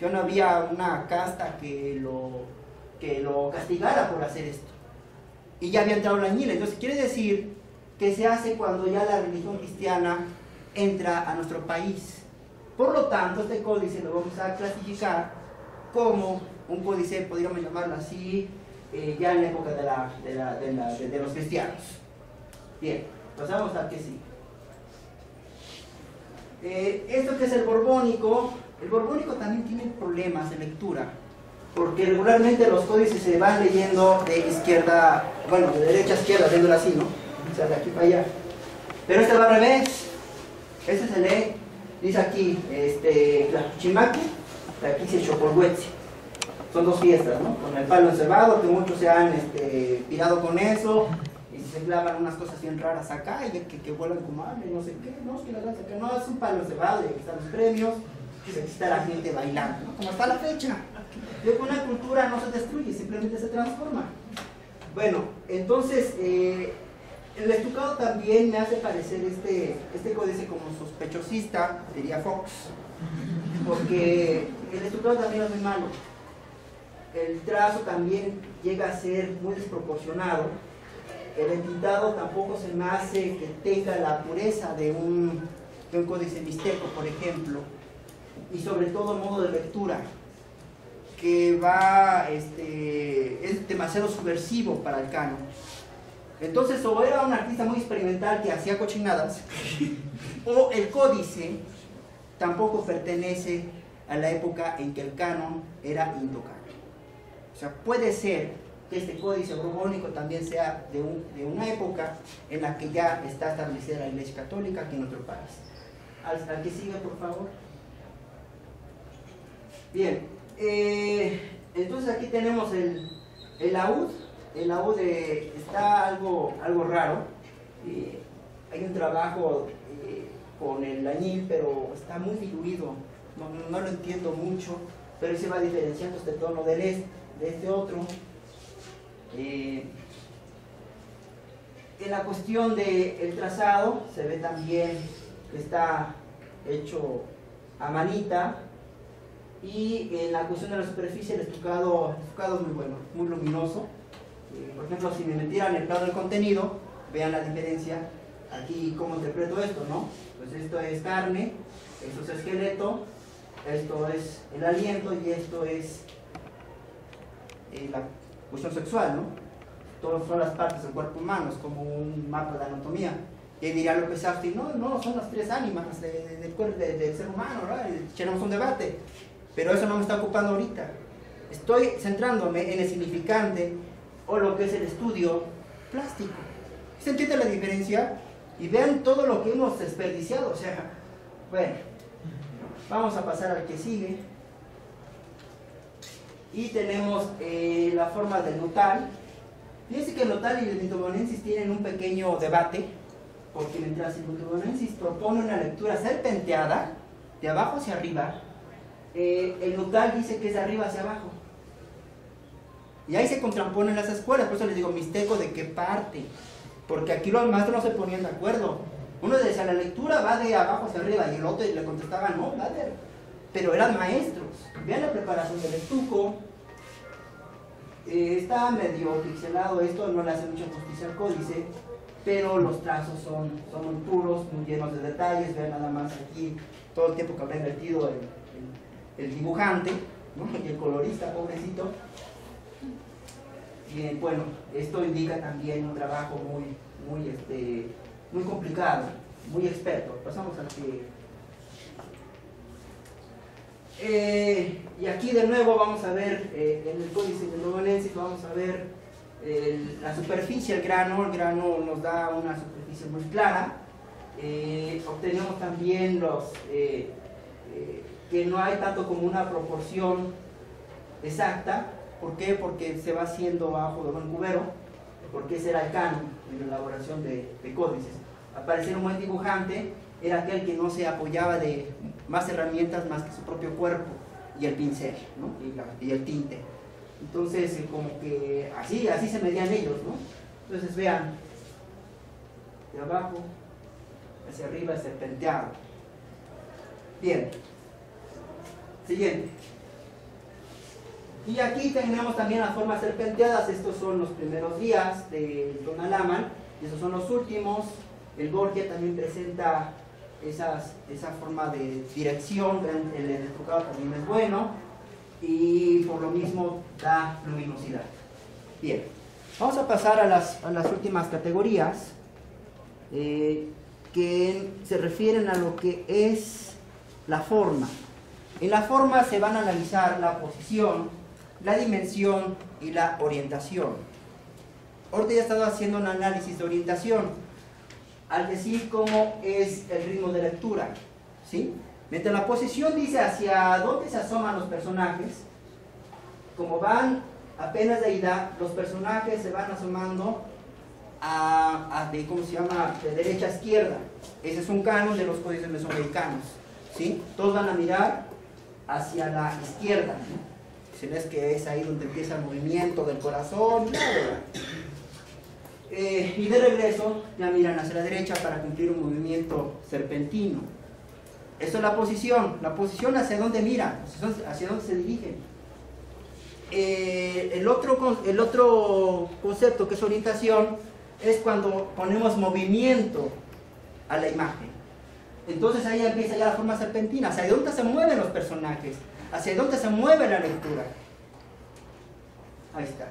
S1: Ya no había una casta que lo, que lo castigara por hacer esto. Y ya había entrado la añil. Entonces quiere decir que se hace cuando ya la religión cristiana entra a nuestro país. Por lo tanto, este códice lo vamos a clasificar como un códice, podríamos llamarlo así, eh, ya en la época de, la, de, la, la, los cristianos. Bien, pasamos al que sí. eh, esto que es el borbónico, el borbónico también tiene problemas de lectura, porque regularmente los códices se van leyendo de izquierda, bueno, de derecha a izquierda, viéndolo así, ¿no? O sea, de aquí para allá. Pero este va al revés. Este se lee, dice aquí, este, Tlachimaque, de aquí se Chopolhuetzi. Son dos fiestas, ¿no? Con el palo encebado, que muchos se han este, tirado con eso, y se clavan unas cosas bien raras acá, y que, que vuelan como hable, no sé qué, no, que la danza, que no, es un palo encebado, y aquí están los premios, y aquí está la gente bailando, ¿no? Como está la fecha. Yo con una cultura no se destruye, simplemente se transforma. Bueno, entonces, eh, el estucado también me hace parecer este, este códice como sospechosista, diría Fox, porque el estucado también es muy malo. El trazo también llega a ser muy desproporcionado. El entintado tampoco se me hace que tenga la pureza de un, de un códice mixteco, por ejemplo. Y sobre todo el modo de lectura, que va, este, es demasiado subversivo para el canon entonces, o era un artista muy experimental que hacía cochinadas, o el códice tampoco pertenece a la época en que el canon era intocable. O sea, puede ser que este códice borbónico también sea de, una época en la que ya está establecida la Iglesia Católica aquí en nuestro país. Al, que sigue, por favor. Bien, eh, entonces aquí tenemos el, el laúd el de está algo, algo raro. Eh, hay un trabajo eh, con el añil, pero está muy diluido. No, lo entiendo mucho, pero se va diferenciando este tono del este, de este otro. Eh, en la cuestión del trazado se ve también que está hecho a manita y en la cuestión de la superficie el estucado, el estucado es muy bueno, muy luminoso por ejemplo, si me metieran el plano del contenido, vean la diferencia aquí cómo interpreto esto, ¿no? Pues esto es carne, esto es esqueleto, esto es el aliento y esto es eh, la cuestión sexual, ¿no? Todas son las partes del cuerpo humano, es como un mapa de anatomía. Y diría López Austin, no, no, son las tres ánimas del ser humano, ¿verdad? Tenemos un debate, pero eso no me está ocupando ahorita. Estoy centrándome en el significante o lo que es el estudio plástico. ¿Se entiende la diferencia? Y vean todo lo que hemos desperdiciado. O sea, bueno, vamos a pasar al que sigue. Y tenemos eh, la forma del notal. Fíjense que el notal y el mitobonensis tienen un pequeño debate, porque mientras el mitobonensis propone una lectura serpenteada, de abajo hacia arriba, eh, el notal dice que es de arriba hacia abajo. Y ahí se contraponen las escuelas, por eso les digo, mixteco de qué parte. Porque aquí los maestros no se ponían de acuerdo. Uno decía, la lectura va de abajo hacia arriba, y el otro le contestaba, no, va de... Pero eran maestros. Vean la preparación del estuco. Eh, está medio pixelado esto, no le hace mucha justicia al códice, pero los trazos son, son muy puros, muy llenos de detalles. Vean nada más aquí todo el tiempo que habrá invertido el, dibujante y el colorista, pobrecito bueno, esto indica también un trabajo muy, muy, este, muy complicado, muy experto. Pasamos al que... Eh, y aquí de nuevo vamos a ver, eh, en el códice de Nuevo vamos a ver la superficie, el grano, el grano nos da una superficie muy clara. Eh, obtenemos también los que no hay tanto como una proporción exacta, ¿Por qué? Porque se va haciendo bajo de buen cubero, porque ese era el canon en la elaboración de, códices. Aparecer un buen dibujante era aquel que no se apoyaba de más herramientas más que su propio cuerpo y el pincel y, el tinte. Entonces, eh, como que así, así se medían ellos. Entonces, vean, de abajo hacia arriba serpenteado. Bien. Siguiente. Y aquí tenemos también las formas serpenteadas, estos son los primeros días de Don Alaman, y esos son los últimos. El Borgia también presenta esas, esa forma de dirección, el electrocado también es bueno, y por lo mismo da luminosidad. Bien, vamos a pasar a las, a las últimas categorías, eh, que se refieren a lo que es la forma. En la forma se van a analizar la posición, la dimensión y la orientación. Ahorita ya he estado haciendo un análisis de orientación al decir cómo es el ritmo de lectura. ¿sí? Mientras la posición dice hacia dónde se asoman los personajes, como van apenas de ida, los personajes se van asomando a, de, ¿cómo se llama? de derecha a izquierda. Ese es un canon de los códices mesoamericanos. ¿sí? Todos van a mirar hacia la izquierda. Si ves que es ahí donde empieza el movimiento del corazón. Eh, y de regreso ya miran hacia la derecha para cumplir un movimiento serpentino. Eso es la posición. La posición hacia dónde mira, hacia dónde se dirigen. Eh, el, otro, el otro concepto que es orientación es cuando ponemos movimiento a la imagen. Entonces ahí empieza ya la forma serpentina, hacia dónde se mueven los personajes, hacia dónde se mueve la lectura. Ahí está.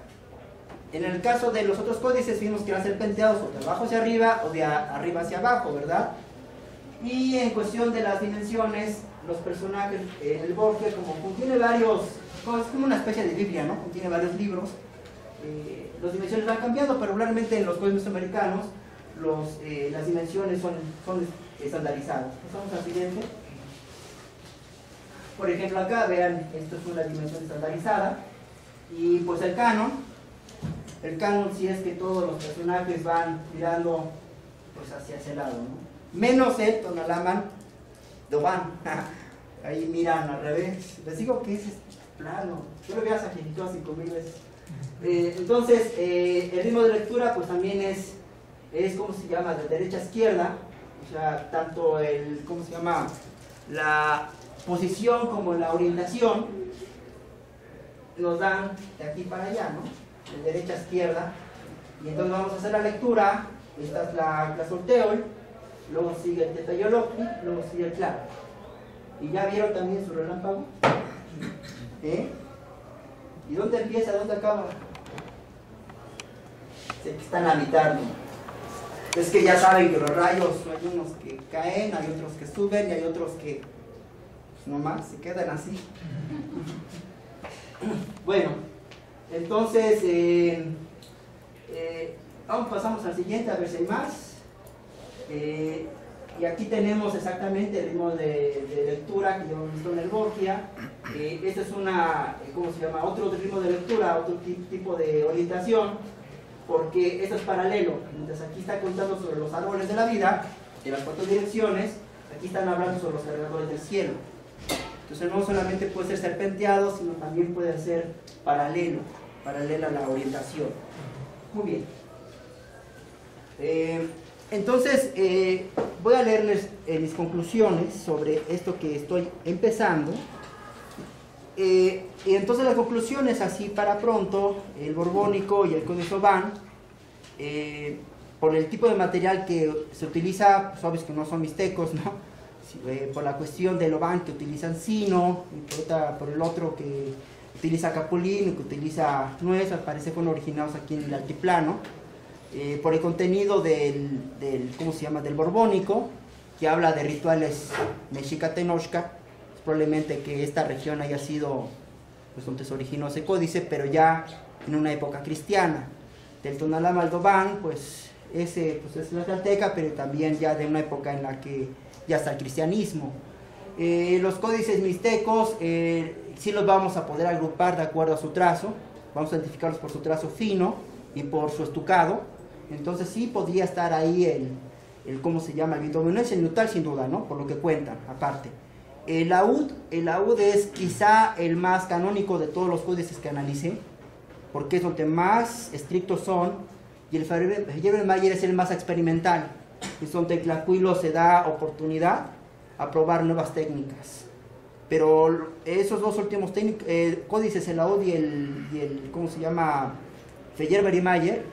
S1: En el caso de los otros códices vimos que eran serpenteados o de abajo hacia arriba o de arriba hacia abajo, ¿verdad? Y en cuestión de las dimensiones, los personajes, el Borgia como contiene varios, es como una especie de Biblia, ¿no? Contiene varios libros. Eh, las dimensiones van cambiando, pero regularmente en los códices americanos eh, las dimensiones son, son estandarizadas. Pasamos al siguiente. Por ejemplo acá, vean, esto es una dimensión estandarizada. Y pues el canon, el canon si es que todos los personajes van mirando pues hacia ese lado, ¿no? Menos el Tonalaman Doban. Ahí miran al revés. Les digo que ese es plano. Yo lo veas a cinco mil veces. Eh, entonces, eh, el ritmo de lectura pues también es, es, ¿cómo se llama? De derecha a izquierda. O sea, tanto el, ¿cómo se llama? La posición como la orientación nos dan de aquí para allá, ¿no? De derecha a izquierda. Y entonces vamos a hacer la lectura. Esta es la, la luego sigue el Tetayolocli, luego sigue el claro. ¿Y ya vieron también su relámpago? ¿Eh? ¿Y dónde empieza? ¿Dónde acaba? Sé que están a mitad. Es que ya saben que los rayos hay unos que caen, hay otros que suben y hay otros que pues, nomás se quedan así. Bueno, entonces eh, eh, vamos, pasamos al siguiente a ver si hay más. Eh, y aquí tenemos exactamente el ritmo de, lectura que hemos visto en el Borgia. Eh, este es una, eh, ¿cómo se llama? Otro ritmo de lectura, otro tipo de orientación, porque esto es paralelo. Mientras aquí está contando sobre los árboles de la vida, en las cuatro direcciones, aquí están hablando sobre los cargadores del cielo. Entonces no solamente puede ser serpenteado, sino también puede ser paralelo, paralela a la orientación. Muy bien. Eh, entonces, eh, voy a leerles eh, mis conclusiones sobre esto que estoy empezando. Eh, y entonces las conclusiones, así para pronto, el borbónico y el códice van, por el tipo de material que se utiliza, pues que no son mixtecos, ¿no? Por la cuestión del Oban que utilizan sino, y por, el otro que utiliza capulín, que utiliza nuez, al parecer fueron originados aquí en el altiplano. Eh, por el contenido del, del, ¿cómo se llama?, del borbónico, que habla de rituales mexica-tenochca, probablemente que esta región haya sido, pues donde se originó ese códice, pero ya en una época cristiana. Del Tonalá Aldobán, pues ese pues es la Tlateca, pero también ya de una época en la que ya está el cristianismo. Eh, los códices mixtecos eh, sí los vamos a poder agrupar de acuerdo a su trazo, vamos a identificarlos por su trazo fino y por su estucado, entonces sí podría estar ahí el, el ¿cómo se llama? El es el neutral sin duda, ¿no? Por lo que cuentan, aparte. El AUD, el AUD es quizá el más canónico de todos los códices que analicé, porque es donde más estrictos son, y el Mayer es el más experimental, el Clacuilo se da oportunidad a probar nuevas técnicas. Pero esos dos últimos eh, códices, el AUD y el, y el ¿cómo se llama? Feyerbeer y Mayer,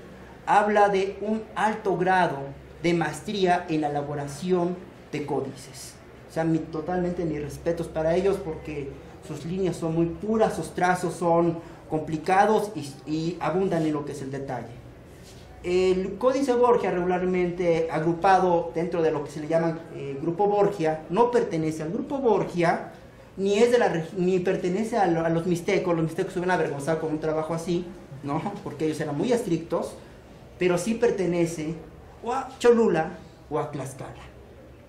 S1: habla de un alto grado de maestría en la elaboración de códices. O sea, totalmente mis respetos para ellos porque sus líneas son muy puras, sus trazos son complicados y, abundan en lo que es el detalle. El códice Borgia regularmente agrupado dentro de lo que se le llama eh, grupo Borgia, no pertenece al grupo Borgia, ni, es de la, ni pertenece a, los mixtecos, los mixtecos se ven avergonzados con un trabajo así, ¿no? porque ellos eran muy estrictos, pero sí pertenece o a Cholula o a Tlaxcala,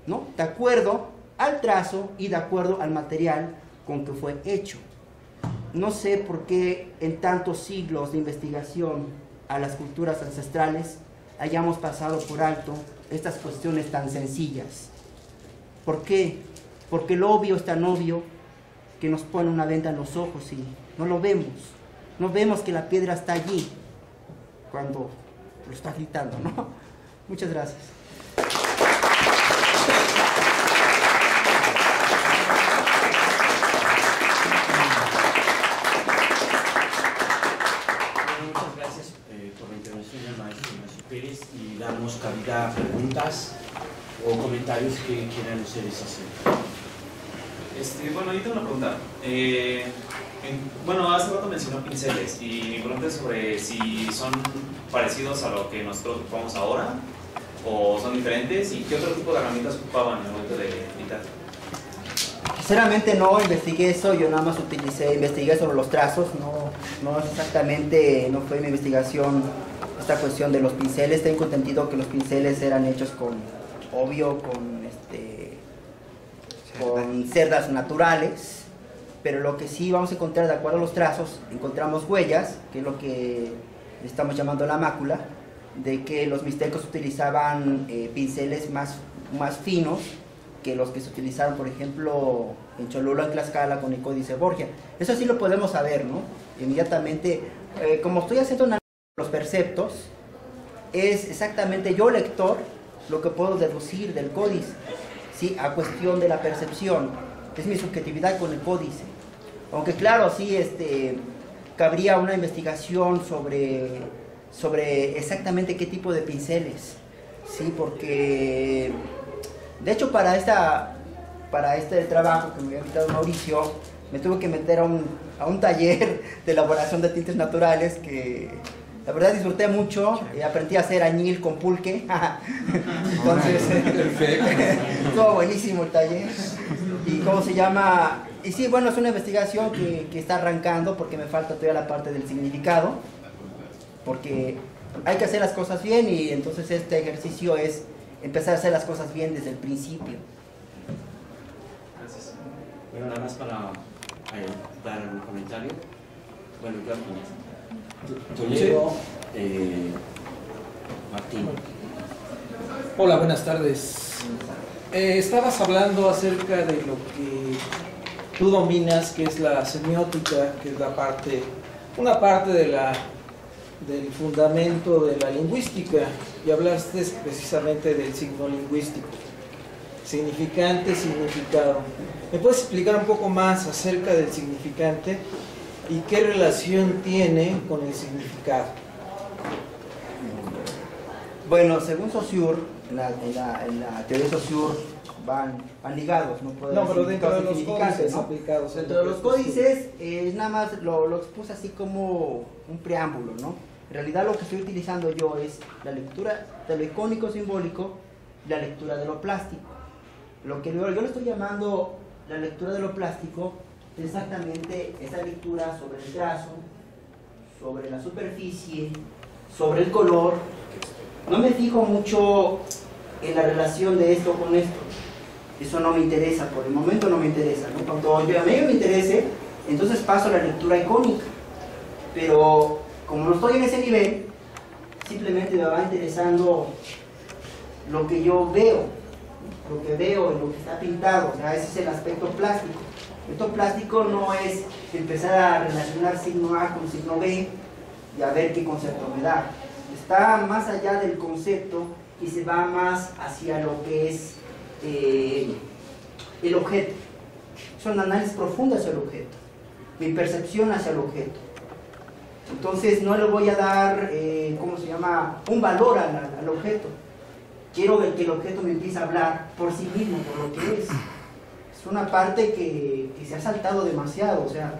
S1: ¿no? de acuerdo al trazo y de acuerdo al material con que fue hecho. No sé por qué en tantos siglos de investigación a las culturas ancestrales hayamos pasado por alto estas cuestiones tan sencillas. ¿Por qué? Porque lo obvio es tan obvio que nos pone una venda en los ojos y no lo vemos. No vemos que la piedra está allí cuando lo está gritando, ¿no? Muchas gracias.
S3: Cabida preguntas o comentarios que quieran ustedes hacer.
S4: Este, bueno, tengo una pregunta. Eh, bueno, hace rato mencionó pinceles y mi pregunta es sobre si son parecidos a lo que nosotros ocupamos ahora o son diferentes y qué otro tipo de herramientas ocupaban en el momento de pintar.
S1: Sinceramente no investigué eso, yo nada más utilicé, investigué sobre los trazos, no, no exactamente, no fue mi investigación esta cuestión de los pinceles. Tengo entendido que los pinceles eran hechos con, obvio, con, este, con cerdas naturales, pero lo que sí vamos a encontrar de acuerdo a los trazos, encontramos huellas, que es lo que estamos llamando la mácula, de que los mixtecos utilizaban eh, pinceles más, más finos que los que se utilizaron, por ejemplo, en Cholula, en Tlaxcala, con el Códice Borgia. Eso sí lo podemos saber, ¿no? Inmediatamente, eh, como estoy haciendo una los perceptos, es exactamente yo lector lo que puedo deducir del códice, ¿sí? a cuestión de la percepción. Es mi subjetividad con el códice. Aunque claro, sí, este, cabría una investigación sobre, sobre exactamente qué tipo de pinceles, ¿sí? porque de hecho para, esta, para este trabajo que me había invitado Mauricio, me tuve que meter a un, a un taller de elaboración de tintes naturales que la verdad disfruté mucho, y aprendí a hacer añil con pulque. Entonces, estuvo buenísimo el taller. ¿Y cómo se llama? Y sí, bueno, es una investigación que, que está arrancando porque me falta todavía la parte del significado. Porque hay que hacer las cosas bien y entonces este ejercicio es empezar a hacer las cosas bien desde el principio.
S3: Gracias. Bueno, nada más para eh, dar un comentario. Bueno, gracias. Toledo eh, Martín.
S5: Hola, buenas tardes. Eh, estabas hablando acerca de lo que tú dominas, que es la semiótica, que es la parte, una parte de la, del fundamento de la lingüística, y hablaste precisamente del signo lingüístico, significante, significado. ¿Me puedes explicar un poco más acerca del significante? Y qué relación tiene con el significado.
S1: Bueno, según Saussure, en la, teoría de Saussure van, van ligados, no
S5: No, pero dentro de los códices aplicados.
S1: Dentro de los códices, es nada más lo, lo expuse así como un preámbulo, ¿no? En realidad lo que estoy utilizando yo es la lectura de lo icónico simbólico y la lectura de lo plástico. Lo que yo, yo lo estoy llamando la lectura de lo plástico exactamente esa lectura sobre el trazo, sobre la superficie, sobre el color. No me fijo mucho en la relación de esto con esto. Eso no me interesa, por el momento no me interesa. Cuando yo, a mí me interese, entonces paso a la lectura icónica. Pero como no estoy en ese nivel, simplemente me va interesando lo que yo veo, lo que veo, lo que está pintado. O sea, ese es el aspecto plástico. Esto plástico no es empezar a relacionar signo A con signo B y a ver qué concepto me da. Está más allá del concepto y se va más hacia lo que es eh, el objeto. Son análisis profundos hacia el objeto, mi percepción hacia el objeto. Entonces no le voy a dar, eh, ¿cómo se llama?, un valor al, al objeto. Quiero que el objeto me empiece a hablar por sí mismo, por lo que es es una parte que, se ha saltado demasiado. O sea,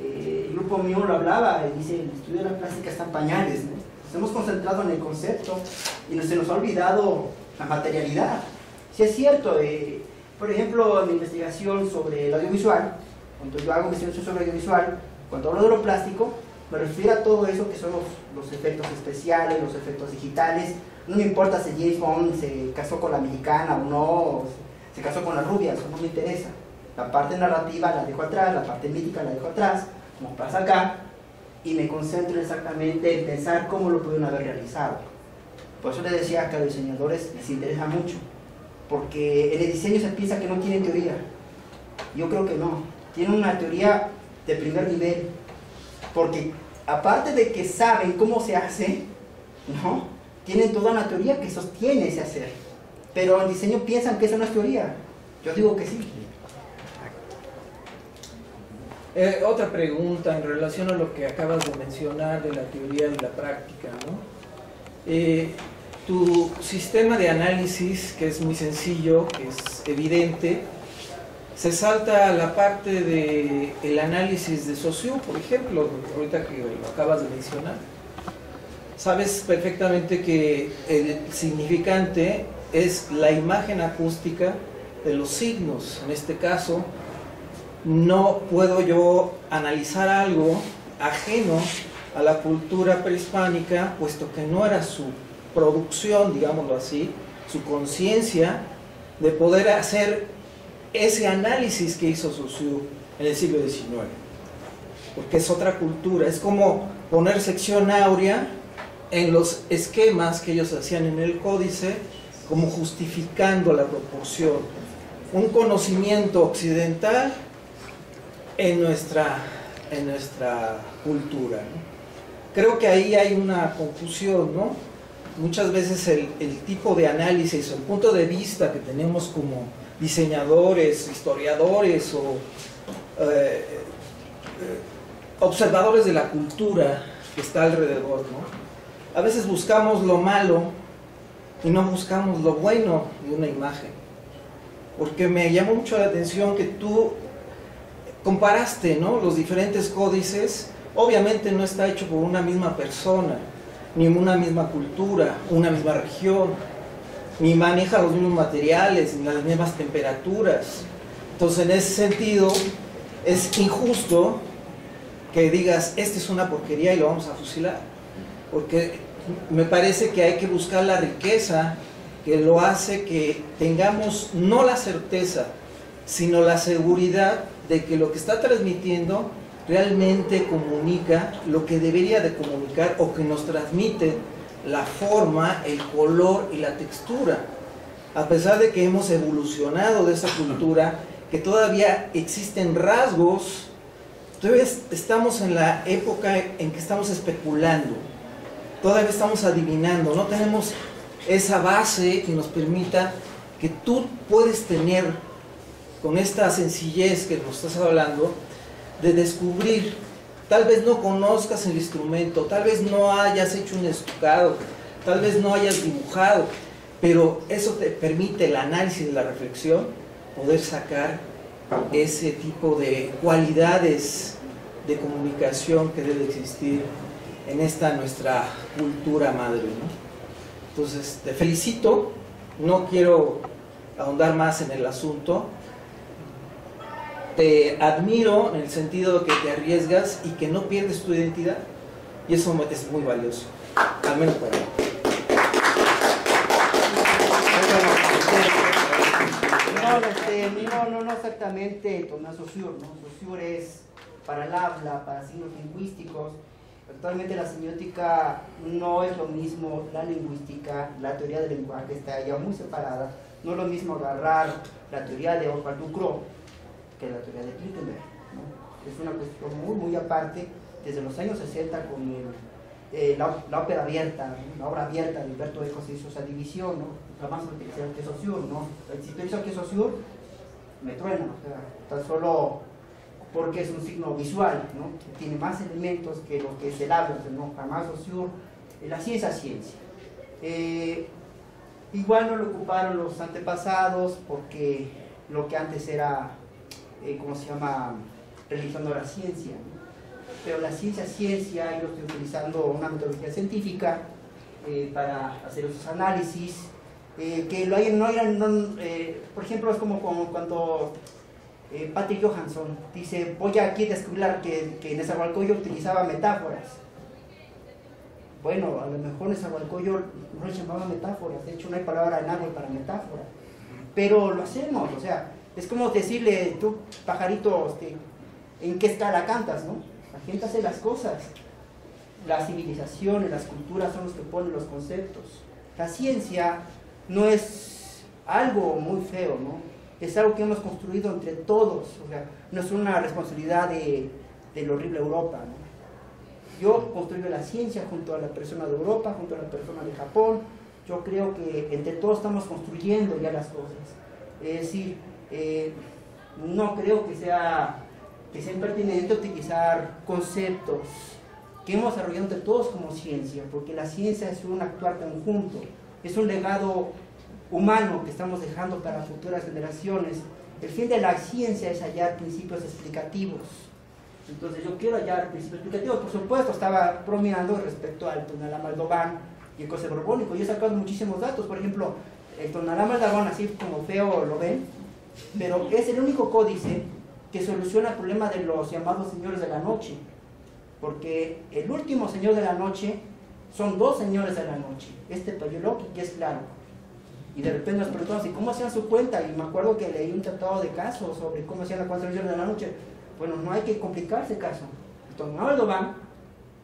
S1: eh, el grupo mío lo hablaba y dice: el estudio de la plástica está en pañales. Nos hemos concentrado en el concepto y se nos ha olvidado la materialidad. Si es cierto, eh, por ejemplo, en mi investigación sobre el audiovisual, cuando yo hago investigación sobre audiovisual, cuando hablo de lo plástico, me refiero a todo eso que son los, los efectos especiales, los efectos digitales. No me importa si James Bond se casó con la mexicana o no, se casó con la rubia, eso no me interesa. La parte narrativa la dejo atrás, la parte mítica la dejo atrás, como pasa acá, y me concentro exactamente en pensar cómo lo pudieron haber realizado. Por eso les decía que a los diseñadores les interesa mucho, porque en el diseño se piensa que no tienen teoría. Yo creo que no, tienen una teoría de primer nivel, porque aparte de que saben cómo se hace, ¿no? tienen toda una teoría que sostiene ese hacer. Pero en diseño piensan que eso no es teoría. Yo digo que sí.
S5: Eh, otra pregunta en relación a lo que acabas de mencionar de la teoría y la práctica. ¿no? Eh, tu sistema de análisis, que es muy sencillo, que es evidente, se salta a la parte del el análisis de socio, por ejemplo, ahorita que lo acabas de mencionar. Sabes perfectamente que el significante es la imagen acústica de los signos. En este caso, no puedo yo analizar algo ajeno a la cultura prehispánica, puesto que no era su producción, digámoslo así, su conciencia de poder hacer ese análisis que hizo Saussure en el siglo XIX. Porque es otra cultura, es como poner sección áurea en los esquemas que ellos hacían en el códice, como justificando la proporción. Un conocimiento occidental en nuestra, en nuestra cultura. Creo que ahí hay una confusión, ¿no? Muchas veces el, tipo de análisis, el punto de vista que tenemos como diseñadores, historiadores o eh, eh, observadores de la cultura que está alrededor, ¿no? A veces buscamos lo malo y no buscamos lo bueno de una imagen. Porque me llamó mucho la atención que tú comparaste ¿no? los diferentes códices. Obviamente no está hecho por una misma persona, ni una misma cultura, una misma región, ni maneja los mismos materiales, ni las mismas temperaturas. Entonces, en ese sentido, es injusto que digas, esta es una porquería y lo vamos a fusilar. Porque me parece que hay que buscar la riqueza que lo hace que tengamos no la certeza, sino la seguridad de que lo que está transmitiendo realmente comunica lo que debería de comunicar o que nos transmite la forma, el color y la textura. A pesar de que hemos evolucionado de esa cultura, que todavía existen rasgos, todavía estamos en la época en que estamos especulando, todavía estamos adivinando, no tenemos esa base que nos permita que tú puedes tener con esta sencillez que nos estás hablando, de descubrir. Tal vez no conozcas el instrumento, tal vez no hayas hecho un estucado, tal vez no hayas dibujado, pero eso te permite el análisis, la reflexión, poder sacar ese tipo de cualidades de comunicación que debe existir en esta nuestra cultura madre. Entonces, te felicito, no quiero ahondar más en el asunto, te admiro en el sentido de que te arriesgas y que no pierdes tu identidad. Y eso es muy valioso, al menos para mí.
S1: No, este, no, no, no exactamente Tomás Saussure, ¿no? Saussure es para el habla, para signos lingüísticos. Actualmente la semiótica no es lo mismo, la lingüística, la teoría del lenguaje está ya muy separada. No es lo mismo agarrar la teoría de Oswald Ducrot que la teoría de Klinkenberg. Es una cuestión muy, muy aparte, desde los años 60 con eh, la, la, ópera abierta, la obra abierta de Humberto Eco se hizo esa división, ¿no? jamás utilizar que Saussure, ¿no? Si utilizo que Saussure, me truena, o sea, tan solo porque es un signo visual, ¿no? tiene más elementos que lo que es el habla, ¿no? jamás Saussure, la ciencia ciencia. Eh, igual no lo ocuparon los antepasados porque lo que antes era eh, ¿cómo se llama? Religión de la ciencia. pero la ciencia ciencia, yo estoy utilizando una metodología científica eh, para hacer esos análisis, eh, que lo hay, no, no eh, por ejemplo, es como cuando eh, Patrick Johansson dice, voy aquí a descubrir que, que Nezahualcóyotl utilizaba metáforas. Bueno, a lo mejor Nezahualcóyotl no le llamaba metáforas, de hecho no hay palabra en árbol para metáfora, pero lo hacemos, o sea, es como decirle, tú, pajarito, este, ¿en qué escala cantas, no? La gente hace las cosas, las civilizaciones, las culturas son los que ponen los conceptos. La ciencia no es algo muy feo, ¿no? Es algo que hemos construido entre todos, o sea, no es una responsabilidad de, de la horrible Europa. Yo construyo la ciencia junto a la persona de Europa, junto a la persona de Japón. Yo creo que entre todos estamos construyendo ya las cosas. Es decir, eh, no creo que sea, que sea pertinente utilizar conceptos que hemos desarrollado entre todos como ciencia, porque la ciencia es un actuar conjunto, es un legado humano que estamos dejando para futuras generaciones. El fin de la ciencia es hallar principios explicativos. Entonces yo quiero hallar principios explicativos. Por supuesto, estaba bromeando respecto al tonalama aldobán y el códice borbónico. Yo he sacado muchísimos datos. Por ejemplo, el tonalama aldobán, así como feo lo ven, pero es el único códice que soluciona el problema de los llamados señores de la noche. Porque el último señor de la noche son dos señores de la noche. Este Payoloki y es claro. Y de repente nos preguntamos, ¿y cómo hacían su cuenta? Y me acuerdo que leí un tratado de casos sobre cómo hacían la cuenta de la noche. Bueno, no hay que complicarse caso. Entonces, Manuel Van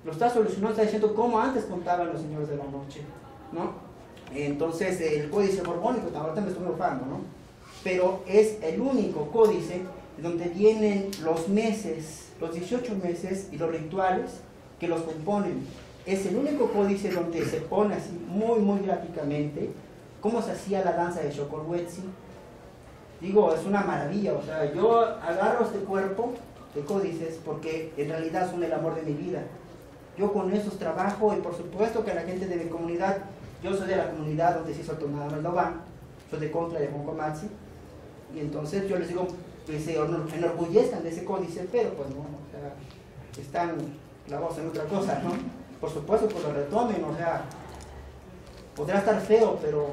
S1: lo está solucionando, está diciendo cómo antes contaban los señores de la noche, ¿no? Entonces, el códice borbónico, ahorita me estoy mofando, ¿no? Pero es el único códice donde vienen los meses, los 18 meses y los rituales que los componen. Es el único códice donde se pone así muy, muy gráficamente cómo se hacía la danza de Xocolhuetzi. Digo, es una maravilla, o sea, yo agarro este cuerpo de códices porque en realidad son el amor de mi vida. Yo con esos trabajo y por supuesto que la gente de mi comunidad, yo soy de la comunidad donde se hizo Tonada Maldován, soy de contra de Moncomatzi, y entonces yo les digo que se enorgullezcan de ese códice, pero pues no, o sea, están clavados en otra cosa, ¿no? Por supuesto que lo retomen, o sea, podrá estar feo, pero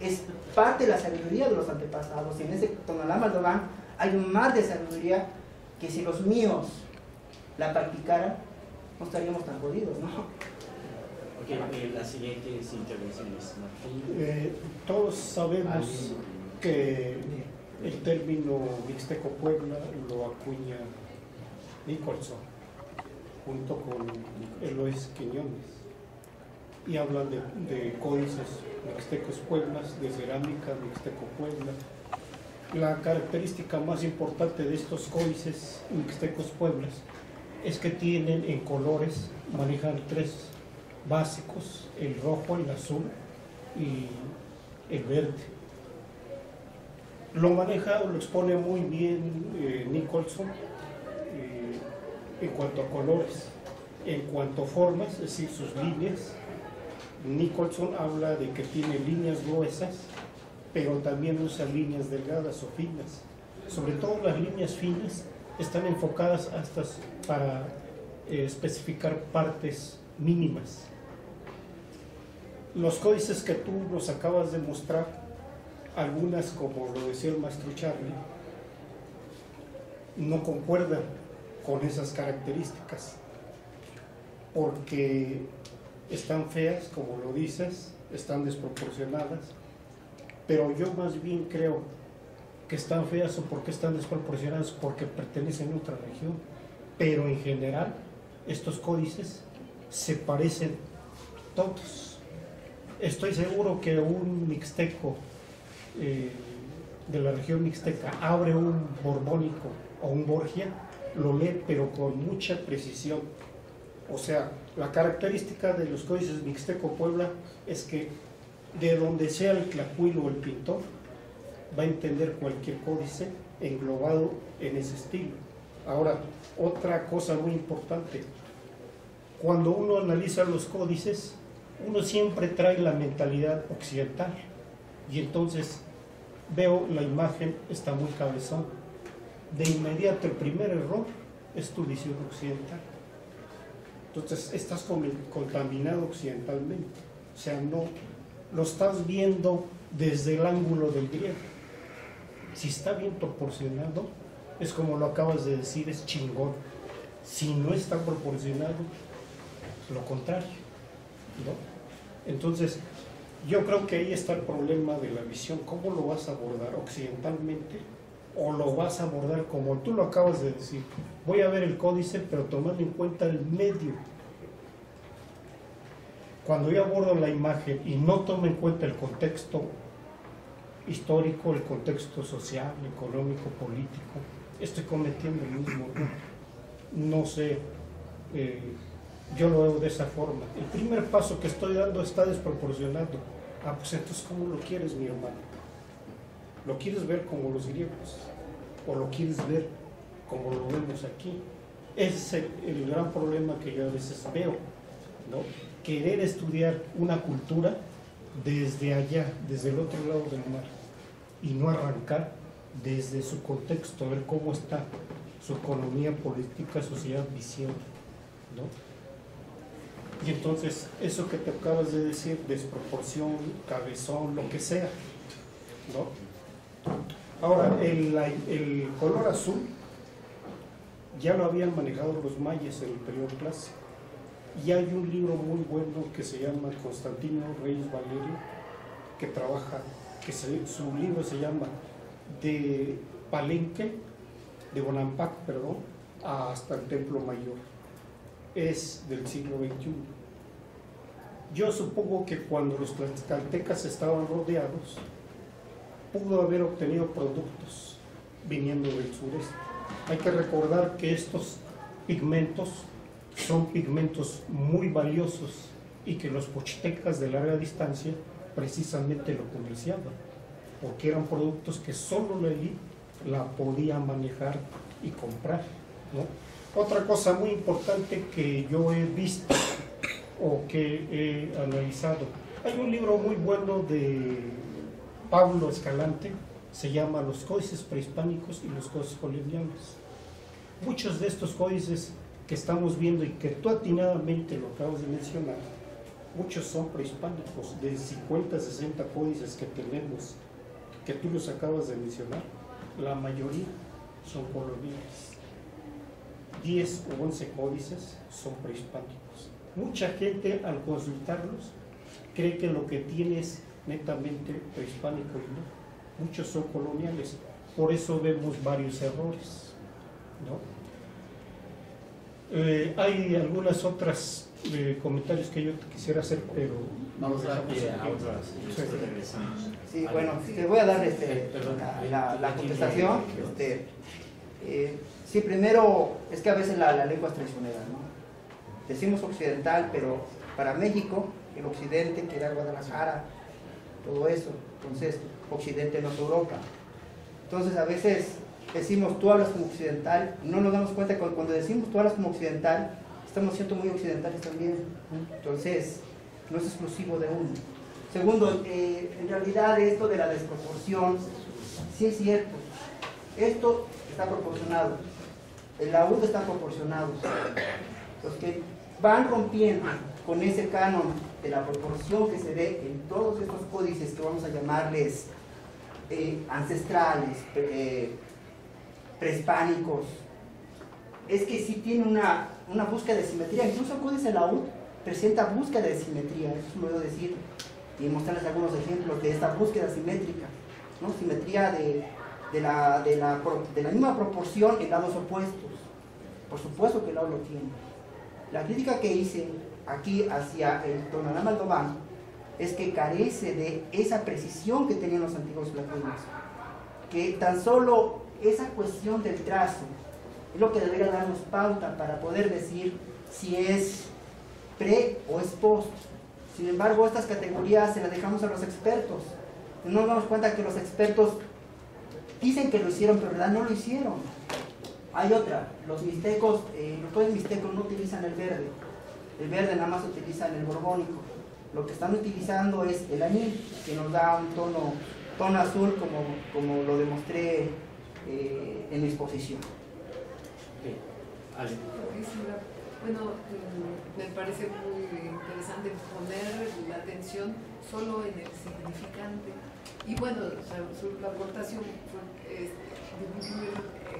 S1: es parte de la sabiduría de los antepasados. Y en ese Tonalá Maldován hay un mar de sabiduría que si los míos la practicaran, no estaríamos tan jodidos, ¿no?
S3: Ok, eh, la siguiente intervención es Martín.
S2: Eh, todos sabemos que el término Mixteco Puebla lo acuña Nicholson junto con Elois Quiñones y hablan de, de códices Mixtecos Pueblas, de cerámica Mixteco Puebla. La característica más importante de estos códices Mixtecos Pueblas es que tienen en colores, manejan tres básicos, el rojo, el azul y el verde. Lo maneja, lo expone muy bien eh, Nicholson eh, en cuanto a colores, en cuanto a formas, es decir, sus líneas. Nicholson habla de que tiene líneas gruesas, pero también usa líneas delgadas o finas. Sobre todo las líneas finas están enfocadas hasta para eh, especificar partes mínimas. Los códices que tú nos acabas de mostrar, algunas, como lo decía el maestro Charlie, no concuerdan con esas características, porque están feas, como lo dices, están desproporcionadas, pero yo más bien creo que están feas o porque están desproporcionadas porque pertenecen a otra región, pero en general estos códices se parecen todos. Estoy seguro que un mixteco eh, de la región mixteca abre un borbónico o un borgia, lo lee pero con mucha precisión. O sea, la característica de los códices Mixteco Puebla es que de donde sea el tlacuilo o el pintor, va a entender cualquier códice englobado en ese estilo. Ahora, otra cosa muy importante, cuando uno analiza los códices, uno siempre trae la mentalidad occidental y entonces veo la imagen, está muy cabezón. De inmediato el primer error es tu visión occidental. Entonces estás contaminado occidentalmente. O sea, no lo estás viendo desde el ángulo del griego. Si está bien proporcionado, es como lo acabas de decir, es chingón. Si no está proporcionado, lo contrario. ¿no? Entonces, yo creo que ahí está el problema de la visión. ¿Cómo lo vas a abordar occidentalmente? ¿O lo vas a abordar como tú lo acabas de decir? Voy a ver el códice, pero tomando en cuenta el medio. Cuando yo abordo la imagen y no tomo en cuenta el contexto histórico, el contexto social, económico, político, estoy cometiendo el mismo. No sé, eh, yo lo veo de esa forma. El primer paso que estoy dando está desproporcionado. Ah, pues entonces, ¿cómo lo quieres, mi hermano? ¿Lo quieres ver como los griegos? ¿O lo quieres ver como lo vemos aquí? Ese es el, gran problema que yo a veces veo, ¿no? Querer estudiar una cultura desde allá, desde el otro lado del mar, y no arrancar desde su contexto, a ver cómo está su economía, política, sociedad, visión, ¿no? Y entonces, eso que te acabas de decir, desproporción, cabezón, lo que sea, ¿no? Ahora, el, color azul ya lo habían manejado los mayas en el periodo clásico. Y hay un libro muy bueno que se llama Constantino Reyes Valerio, que trabaja, que se- su libro se llama De Palenque, de Bonampak, perdón, hasta el Templo Mayor. Es del siglo XXI. Yo supongo que cuando los tlaxcaltecas estaban rodeados, pudo haber obtenido productos viniendo del sureste. Hay que recordar que estos pigmentos son pigmentos muy valiosos y que los pochtecas de larga distancia precisamente lo comerciaban, porque eran productos que solo la élite la podía manejar y comprar. Otra cosa muy importante que yo he visto o que he analizado, hay un libro muy bueno de Pablo Escalante, se llama Los códices prehispánicos y los códices coloniales. Muchos de estos códices que estamos viendo y que tú atinadamente lo acabas de mencionar, muchos son prehispánicos, de 50, 60 códices que tenemos, que tú los acabas de mencionar, la mayoría son coloniales. 10 o 11 códices son prehispánicos. Mucha gente al consultarlos cree que lo que tiene es netamente prehispánico y no. Muchos son coloniales. Por eso vemos varios errores. ¿no? Eh, hay algunas otras eh, comentarios que yo quisiera hacer, pero
S3: Vamos a.
S1: Sí, bueno, te voy a dar este,
S3: Eh,
S1: la, la- contestación. Este, eh, sí, primero, es que a veces la, la lengua es traicionera, ¿no? Decimos occidental, pero para México, el occidente, que era Guadalajara, todo eso. Entonces, occidente no es Europa. Entonces, a veces decimos tú hablas como occidental, no nos damos cuenta que cuando decimos tú hablas como occidental, estamos siendo muy occidentales también. Entonces, no es exclusivo de uno. Segundo, eh, en realidad esto de la desproporción, sí es cierto. Esto está proporcionado. El laúd está proporcionado. Los que van rompiendo con ese canon de la proporción que se ve en todos estos códices que vamos a llamarles eh, ancestrales, eh, prehispánicos, es que sí tiene una, una búsqueda de simetría. Incluso el códice laúd presenta búsqueda de simetría, eso es lo decir, y mostrarles algunos ejemplos de esta búsqueda simétrica, ¿no? Simetría de, de la, de, la, de la misma proporción en lados opuestos. Por supuesto que el laúd lo tiene. La crítica que hice aquí hacia el Aldobán es que carece de esa precisión que tenían los antiguos latinos. Que tan solo esa cuestión del trazo es lo que debería darnos pauta para poder decir si es pre o es post. Sin embargo, estas categorías se las dejamos a los expertos. No nos damos cuenta que los expertos dicen que lo hicieron, pero en verdad no lo hicieron. Hay otra, los mixtecos, eh, los pueblos mixtecos no utilizan el verde. El verde nada más utilizan el borbónico. Lo que están utilizando es el añil, que nos da un tono, tono azul como, como lo demostré eh, en mi exposición.
S3: Ale.
S6: Bueno, mm, me parece muy interesante poner la atención solo en el significante. Y bueno, su, la aportación fue,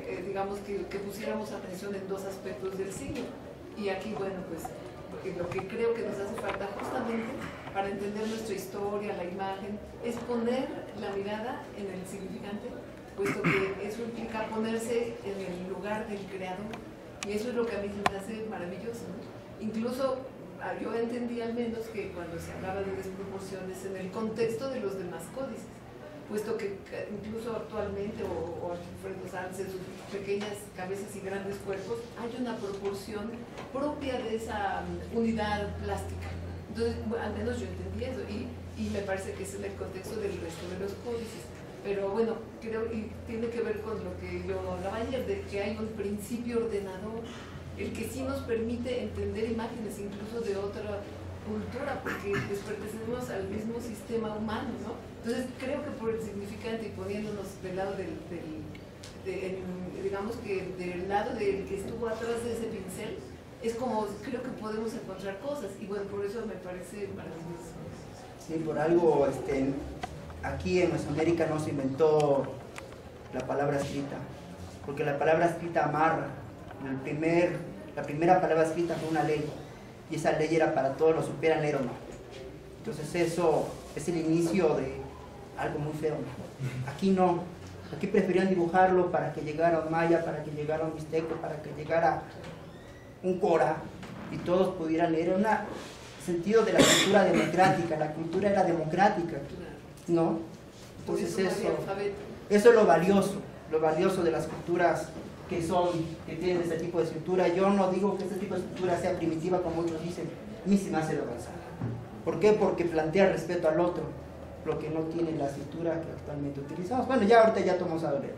S6: eh, digamos que, que pusiéramos atención en dos aspectos del siglo. Y aquí, bueno, pues porque lo que creo que nos hace falta justamente para entender nuestra historia, la imagen, es poner la mirada en el significante, puesto que eso implica ponerse en el lugar del creador. Y eso es lo que a mí me hace maravilloso. Incluso ah, yo entendí al menos que cuando se hablaba de desproporciones en el contexto de los demás códices, puesto que incluso actualmente, o, o Alfredo Sanz en sus pequeñas cabezas y grandes cuerpos, hay una proporción propia de esa mm, unidad plástica. Entonces, al menos yo entendí eso, y, me parece que es en el contexto del resto de los códices. Pero bueno, creo y tiene que ver con lo que yo hablaba ayer, de que hay un principio ordenador, el que sí nos permite entender imágenes incluso de otra cultura, porque pues, pertenecemos al mismo sistema humano, ¿no? Entonces creo que por el significante y poniéndonos del lado del, del digamos que del lado del que estuvo atrás de ese pincel, es como creo que podemos encontrar cosas, y bueno, por eso me parece maravilloso.
S7: Sí, por algo, este, aquí en Mesoamérica no se inventó la palabra escrita, porque la palabra escrita amarra. El primer, la primera palabra escrita fue una ley, y esa ley era para todos, lo supieran leer no. Entonces eso es el inicio de algo muy feo. Aquí no, aquí preferían dibujarlo para que llegara un maya, para que llegara un mixteco, para que llegara un cora, y todos pudieran leer. Era un sentido de la cultura democrática, la cultura era democrática, ¿no?
S6: Por
S7: Entonces
S6: eso
S7: eso, es lo valioso, lo valioso de las culturas que son, que tienen este tipo de escritura. Yo no digo que este tipo de escritura sea primitiva como otros dicen, a mí se me hace avanzada. ¿Por qué? Porque plantea respeto al otro, lo que no tiene la escritura que actualmente utilizamos. Bueno, ya ahorita ya tomamos a ver.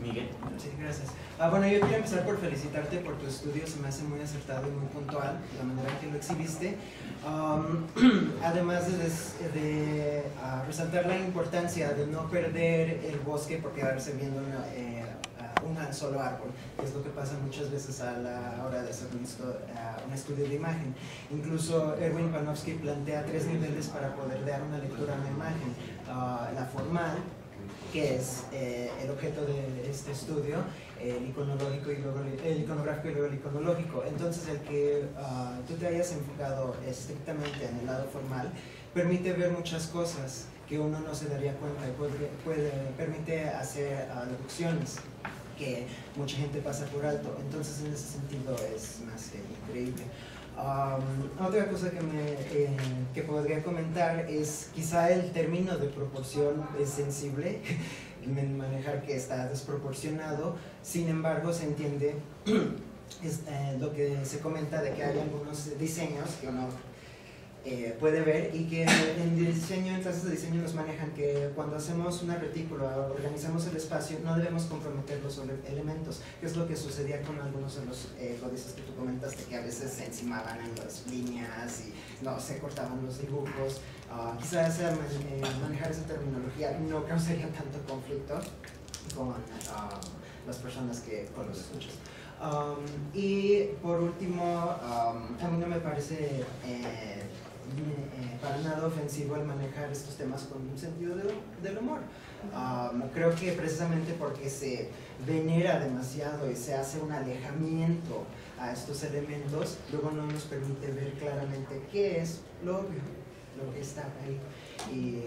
S3: Miguel.
S8: Sí, gracias. Ah, bueno, yo quiero empezar por felicitarte por tu estudio, se me hace muy acertado y muy puntual la manera en que lo exhibiste. Am, además de, des- de, ah, resaltar la importancia de no perder el bosque por quedarse viendo una, eh, ah, un solo árbol, que es lo que pasa muchas veces a la hora de hacer un, un estudio de imagen. Incluso Erwin Panofsky plantea tres niveles para poder dar una lectura a una imagen. Ah, la formal, que es eh, el objeto de este estudio, el iconológico y luego el, iconográfico y luego el iconológico. Entonces, el que ah, tú te hayas enfocado estrictamente en el lado formal permite ver muchas cosas que uno no se daría cuenta y puede, puede- permite hacer ah, deducciones que mucha gente pasa por alto. Entonces, en ese sentido, es más que increíble. Um, otra cosa que, me, eh, que podría comentar es quizá el término de proporción es sensible, en manejar que está desproporcionado, sin embargo se entiende es, eh, lo que se comenta de que hay algunos diseños que uno eh, puede ver y que en diseño, en clases de diseño nos manejan que cuando hacemos una retícula, organizamos el espacio, no debemos comprometer los ele- elementos, que es lo que sucedía con algunos de los eh, códices que tú comentaste, que a veces se encimaban en las líneas y no se cortaban los dibujos. Ah, quizás eh, eh, manejar esa terminología no causaría tanto conflicto con ah, las personas que con los escuchas. Um, y por último, um, a mí no me parece eh, eh, para nada ofensivo el manejar estos temas con un sentido del, del humor. Um, creo que precisamente porque se venera demasiado y se hace un alejamiento a estos elementos, luego no nos permite ver claramente qué es lo obvio, lo que está ahí. Y, y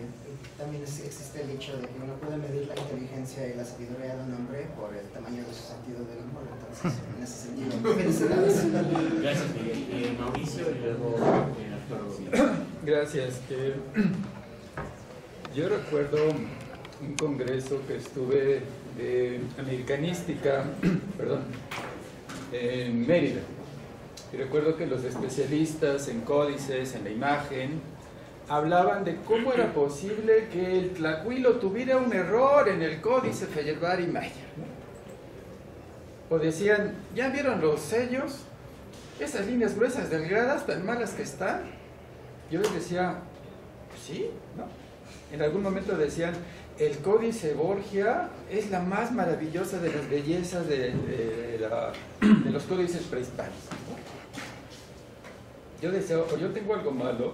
S8: también es- existe el hecho de que uno puede medir la inteligencia y la sabiduría de un hombre por el tamaño de su sentido del humor. Entonces, en ese sentido, felicidades.
S3: Gracias, Miguel. Eh, Mauricio y luego actor.
S9: Gracias. yo recuerdo un congreso que estuve de americanística, perdón, en Mérida. Y recuerdo que los especialistas en códices, en la imagen, hablaban de cómo era posible que el tlacuilo tuviera un error en el códice Feyerbar y Mayer. O decían, ¿ya vieron los sellos? Esas líneas gruesas, delgadas, tan malas que están. Yo les decía, "Pues sí, ¿no? En algún momento decían, el Códice Borgia es la más maravillosa de las bellezas de, los códices prehispánicos. Yo deseo, o yo tengo algo malo,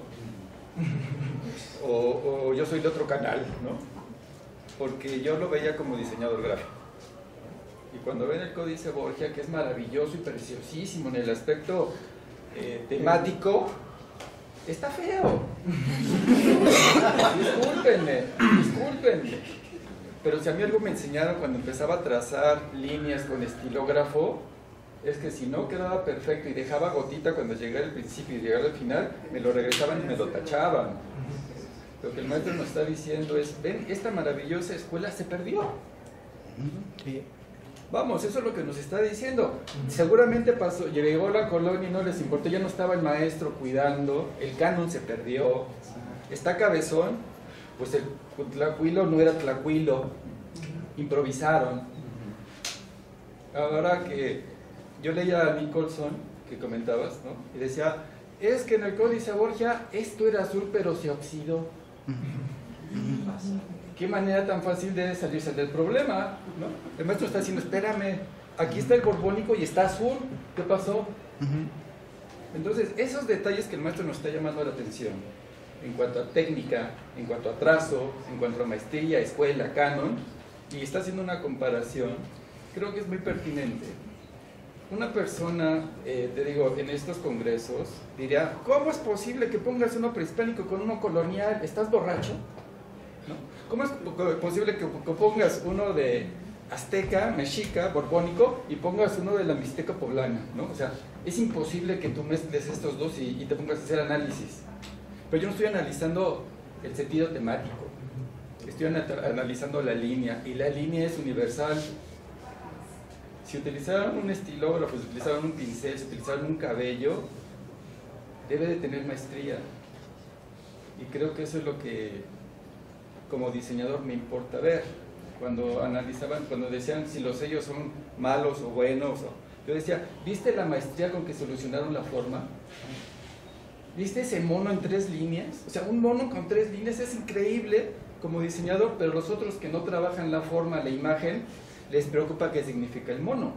S9: o, o yo soy de otro canal, ¿no? Porque yo lo veía como diseñador gráfico. Y cuando ven el Códice Borgia, que es maravilloso y preciosísimo en el aspecto eh, temático, está feo. discúlpenme, discúlpenme. Pero si a mí algo me enseñaron cuando empezaba a trazar líneas con estilógrafo, es que si no quedaba perfecto y dejaba gotita cuando llegara al principio y llegara al final, me lo regresaban y me lo tachaban. Lo que el maestro nos está diciendo es, ven, esta maravillosa escuela se perdió. Vamos, eso es lo que nos está diciendo. Seguramente pasó, llegó la colonia y no les importó, ya no estaba el maestro cuidando, el canon se perdió, está cabezón, pues el tlacuilo no era tlacuilo, improvisaron. Ahora que yo leía a Nicholson, que comentabas, ¿no? Y decía, es que en el Códice Borgia esto era azul pero se oxidó. Qué manera tan fácil de salirse del problema, ¿no? El maestro está diciendo, espérame, aquí está el borbónico y está azul, ¿qué pasó? Entonces, esos detalles que el maestro nos está llamando la atención, en cuanto a técnica, en cuanto a trazo, en cuanto a maestría, escuela, canon, y está haciendo una comparación, creo que es muy pertinente. Una persona, eh, te digo, en estos congresos diría, ¿cómo es posible que pongas uno prehispánico con uno colonial? ¿Estás borracho? ¿Cómo es po- posible que, pongas uno de azteca, mexica, borbónico y pongas uno de la mixteca poblana? ¿no? O sea, es imposible que tú mezcles estos dos y, y te pongas a hacer análisis. Pero yo no estoy analizando el sentido temático, estoy ana- analizando la línea y la línea es universal. Si utilizaron un estilógrafo, si utilizaron un pincel, si utilizaron un cabello, debe de tener maestría. Y creo que eso es lo que como diseñador me importa ver. Cuando analizaban, cuando decían si los sellos son malos o buenos, yo decía, ¿viste la maestría con que solucionaron la forma? ¿Viste ese mono en tres líneas? O sea, un mono con tres líneas es increíble como diseñador, pero los otros que no trabajan la forma, la imagen, les preocupa qué significa el mono.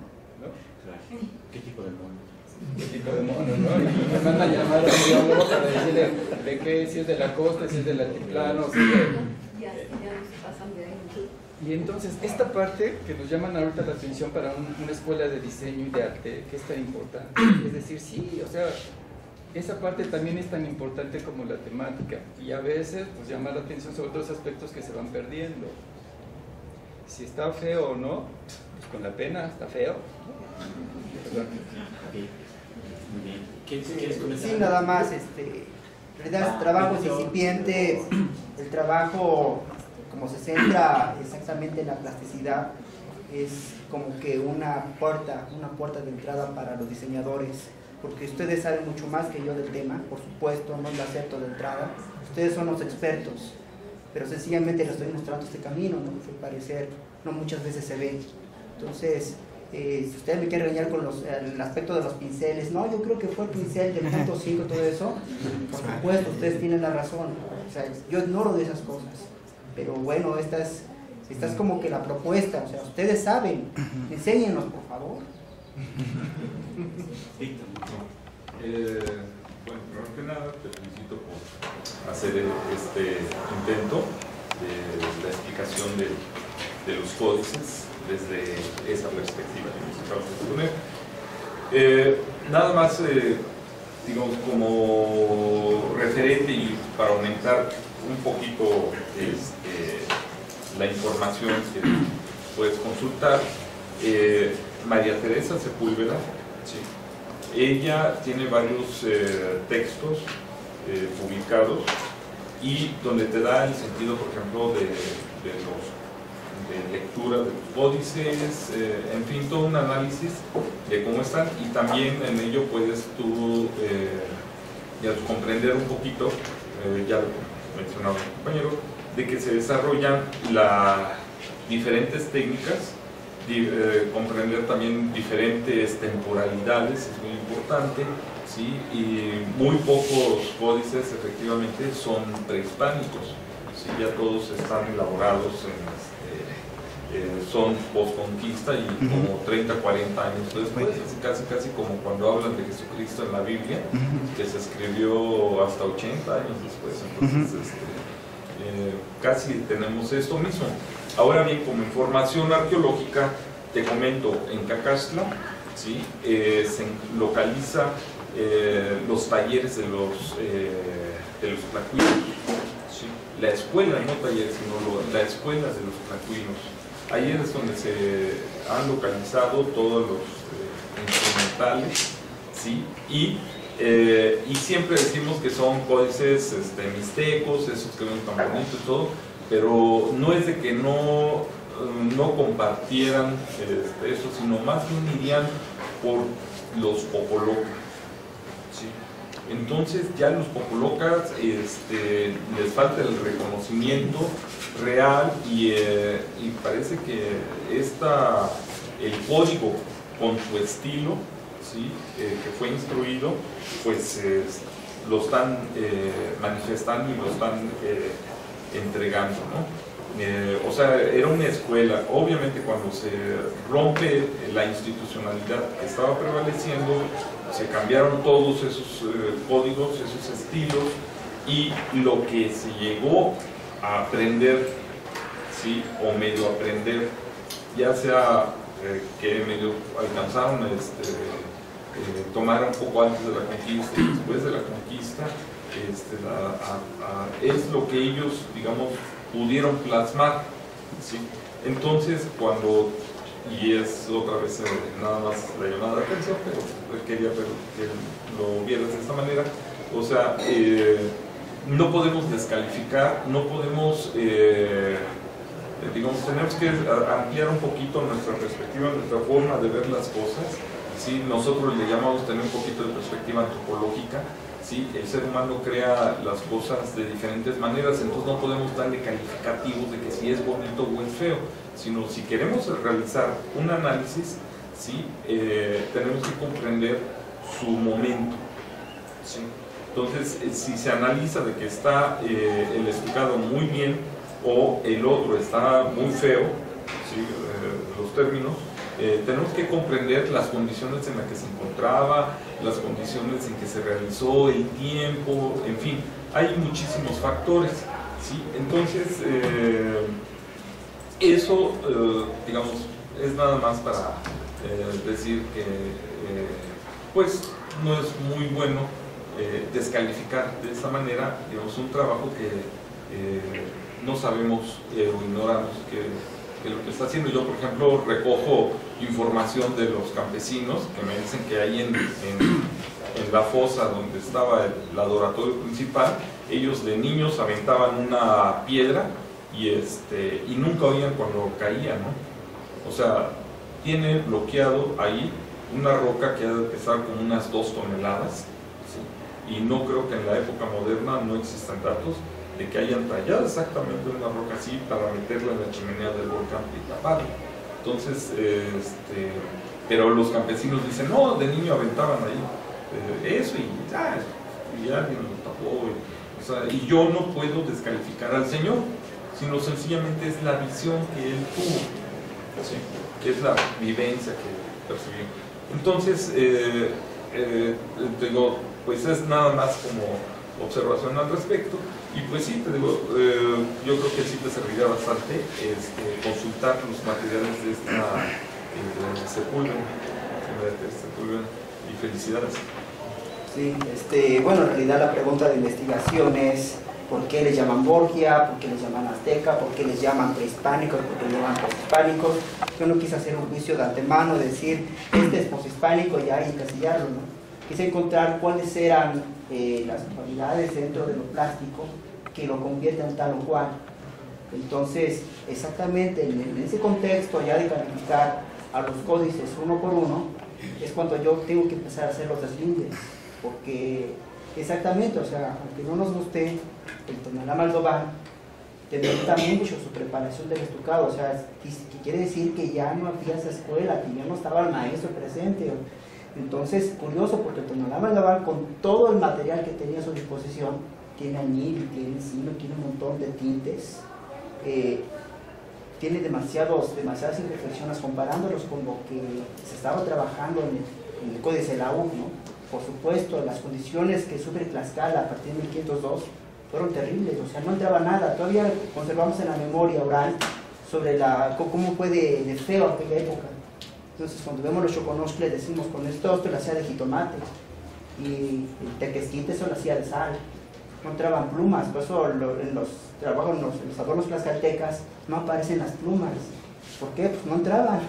S9: ¿no?
S3: ¿Qué tipo de mono?
S9: qué tipo de mono, ¿no? Y me mandan a llamar a un biólogo para decirle de qué, si es de la costa, si es del altiplano, si es de...
S6: Ya, ya nos pasan de ahí.
S9: Y entonces, esta parte que nos llaman ahorita la atención para un- una escuela de diseño y de arte, que es tan importante, es decir, sí, o sea, esa parte también es tan importante como la temática, y a veces pues llama la atención sobre otros aspectos que se van perdiendo. Si está feo o no, pues con la pena, está feo. ¿Verdad?
S3: Ok. Muy bien. ¿Qué, qué quieres comentar?
S7: Sí, nada más, este, en realidad el trabajo es incipiente, el trabajo como se centra exactamente en la plasticidad, es como que una puerta, una puerta de entrada para los diseñadores, porque ustedes saben mucho más que yo del tema, por supuesto, no lo acepto de entrada, ustedes son los expertos, pero sencillamente les estoy mostrando este camino, ¿no? que al parecer no muchas veces se ve. Entonces, eh, si ustedes me quieren regañar con los, el aspecto de los pinceles, no, yo creo que fue el pincel del punto 5, todo eso, por supuesto, ustedes tienen la razón, o sea, yo ignoro de esas cosas, pero bueno, esta es, esta es como que la propuesta, o sea, ustedes saben, enséñenos, por favor.
S10: Eh, bueno, primero que nada, te felicito por hacer este intento de la explicación de los códices desde esa perspectiva que nos acabas de exponer. Eh, nada más, eh, digamos, como referente y para aumentar un poquito este, la información que puedes consultar, eh, María Teresa Sepúlveda, ella tiene varios eh, textos publicados y donde te da el sentido, por ejemplo, de, de los de lectura de códices, eh, en fin, todo un análisis de cómo están y también en ello puedes tú eh, comprender un poquito, eh, ya lo mencionaba mi compañero, de que se desarrollan las diferentes técnicas, comprender también diferentes temporalidades es muy importante, ¿sí? y muy pocos códices efectivamente son prehispánicos. ¿sí? ya todos están elaborados en, eh, son post-conquista y como 30, 40 años después, es casi, casi como cuando hablan de Jesucristo en la Biblia, que se escribió hasta 80 años después, entonces este, eh, casi tenemos esto mismo. Ahora bien, como información arqueológica, te comento, en Cacastla ¿sí? Eh, se localiza eh, los talleres de los, de los tlacuilos, ¿sí? la escuela, no talleres, sino la escuela de los tlacuilos. Ahí es donde se han localizado todos los instrumentales ¿sí? y eh, y siempre decimos que son códices este, mixtecos, esos que ven tan bonitos y todo, pero no es de que no, no compartieran este, eso, sino más bien irían por los popolocas. ¿sí? Entonces ya los popolocas este, les falta el reconocimiento real y, eh, y parece que esta, el código con su estilo eh, que fue instruido, pues lo están eh, manifestando y lo están eh, entregando. o sea, era una escuela. Obviamente cuando se rompe la institucionalidad que estaba prevaleciendo, se cambiaron todos esos códigos, esos estilos y lo que se llegó aprender, ¿sí? o medio aprender, ya sea que medio alcanzaron este, eh, tomar un poco antes de la conquista y después de la conquista, este, es lo que ellos, digamos, pudieron plasmar. ¿sí? Entonces, cuando, y es otra vez eh, nada más la llamada de atención, pero quería que lo vieras de esta manera, o sea, eh, no podemos descalificar, no podemos, digamos, tenemos que ampliar un poquito nuestra perspectiva, nuestra forma de ver las cosas nosotros le llamamos tener un poquito de perspectiva antropológica, ¿sí? el ser humano crea las cosas de diferentes maneras, entonces no podemos darle calificativos de que si es bonito o es feo, sino si queremos realizar un análisis, ¿sí? Eh, tenemos que comprender su momento. Entonces, eh, si se analiza de que está eh, el explicado muy bien o el otro está muy feo, ¿sí? los términos, eh, tenemos que comprender las condiciones en las que se encontraba, las condiciones en que se realizó, el tiempo, en fin, hay muchísimos factores. Entonces, eh, eso, eh, digamos, es nada más para decir que, pues, no es muy bueno descalificar de esta manera, digamos, un trabajo que no sabemos o ignoramos que lo que está haciendo. Yo, por ejemplo, recojo información de los campesinos que me dicen que ahí en, la fosa donde estaba el, adoratorio principal, ellos de niños aventaban una piedra y, este, y nunca oían cuando caía, ¿no? O sea, tiene bloqueado ahí una roca que ha de pesar como unas dos toneladas, y no creo que en la época moderna no existan datos, de que hayan tallado exactamente una roca así para meterla en la chimenea del volcán y taparla. Entonces, este, pero los campesinos dicen, no, de niño aventaban ahí eh, eso y ya, y alguien lo tapó. Y, yo no puedo descalificar al Señor, sino sencillamente es la visión que Él tuvo, que es la vivencia que percibió. Entonces, eh, eh, digo, pues es nada más como observación al respecto. Y pues sí, te digo, eh, yo creo que sí te serviría bastante este, consultar los materiales de esta eh, Sepulveda, y felicidades.
S7: Sí, este, bueno, en realidad la pregunta de investigación es por qué les llaman Borgia, por qué les llaman Azteca, por qué les llaman prehispánicos, por qué les llaman posthispánicos. Yo no quise hacer un juicio de antemano, decir, este es posthispánico y ahí encasillarlo, ¿no? Quise encontrar cuáles eran eh, las cualidades dentro de lo plástico que lo convierten tal o cual. Entonces, exactamente en, ese contexto ya de calificar a los códices uno por uno, es cuando yo tengo que empezar a hacer los deslindes, porque exactamente, o sea, aunque no nos guste, el tonalá maldobán delimita mucho su preparación del estucado, o sea, que quiere decir que ya no había esa escuela, que ya no estaba el maestro presente. Entonces, curioso, porque tonalá maldobán, con todo el material que tenía a su disposición,
S1: tiene añil, tiene encino, tiene un montón de tintes. Eh, tiene demasiados, demasiadas imperfecciones comparándolos con lo que se estaba trabajando en el, en el Códice de la U, ¿no? Por supuesto, las condiciones que sufre Tlaxcala a partir de 1502 fueron terribles, o sea, no entraba nada. Todavía conservamos en la memoria oral sobre la, cómo fue de, de feo aquella época. Entonces, cuando vemos los choconoscles, decimos, con esto, esto lo hacía de jitomate, y el tequesquite eso lo hacía de sal. No entraban plumas, por eso en los trabajos, en los, adornos tlaxcaltecas, no aparecen las plumas. ¿Por qué? Pues no entraban.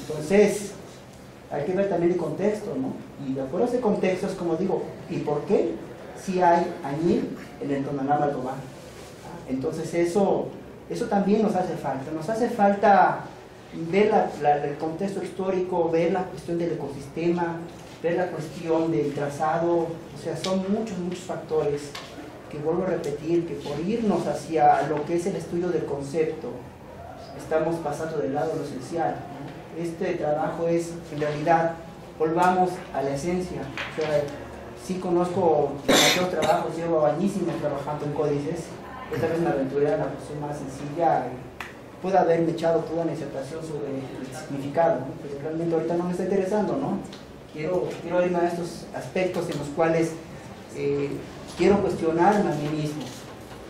S1: Entonces, hay que ver también el contexto, ¿no? Y de acuerdo a ese contexto es como digo, ¿y por qué si hay añil en el tonalá? Entonces eso, eso también nos hace falta. Nos hace falta ver la- la- el contexto histórico, ver la cuestión del ecosistema, ver la cuestión del trazado. O sea, son muchos, muchos factores que vuelvo a repetir, que por irnos hacia lo que es el estudio del concepto, estamos pasando del lado de lo esencial. Este trabajo es, en realidad, volvamos a la esencia. O sea, sí conozco demasiados trabajos, llevo añísimos trabajando en códices. Esta vez me aventuré a la cuestión más sencilla. Pude haberme echado toda una disertación sobre el significado, ¿no? pero realmente ahorita no me está interesando, ¿no? Quiero, quiero irme a estos aspectos en los cuales eh, quiero cuestionarme a mí mismo.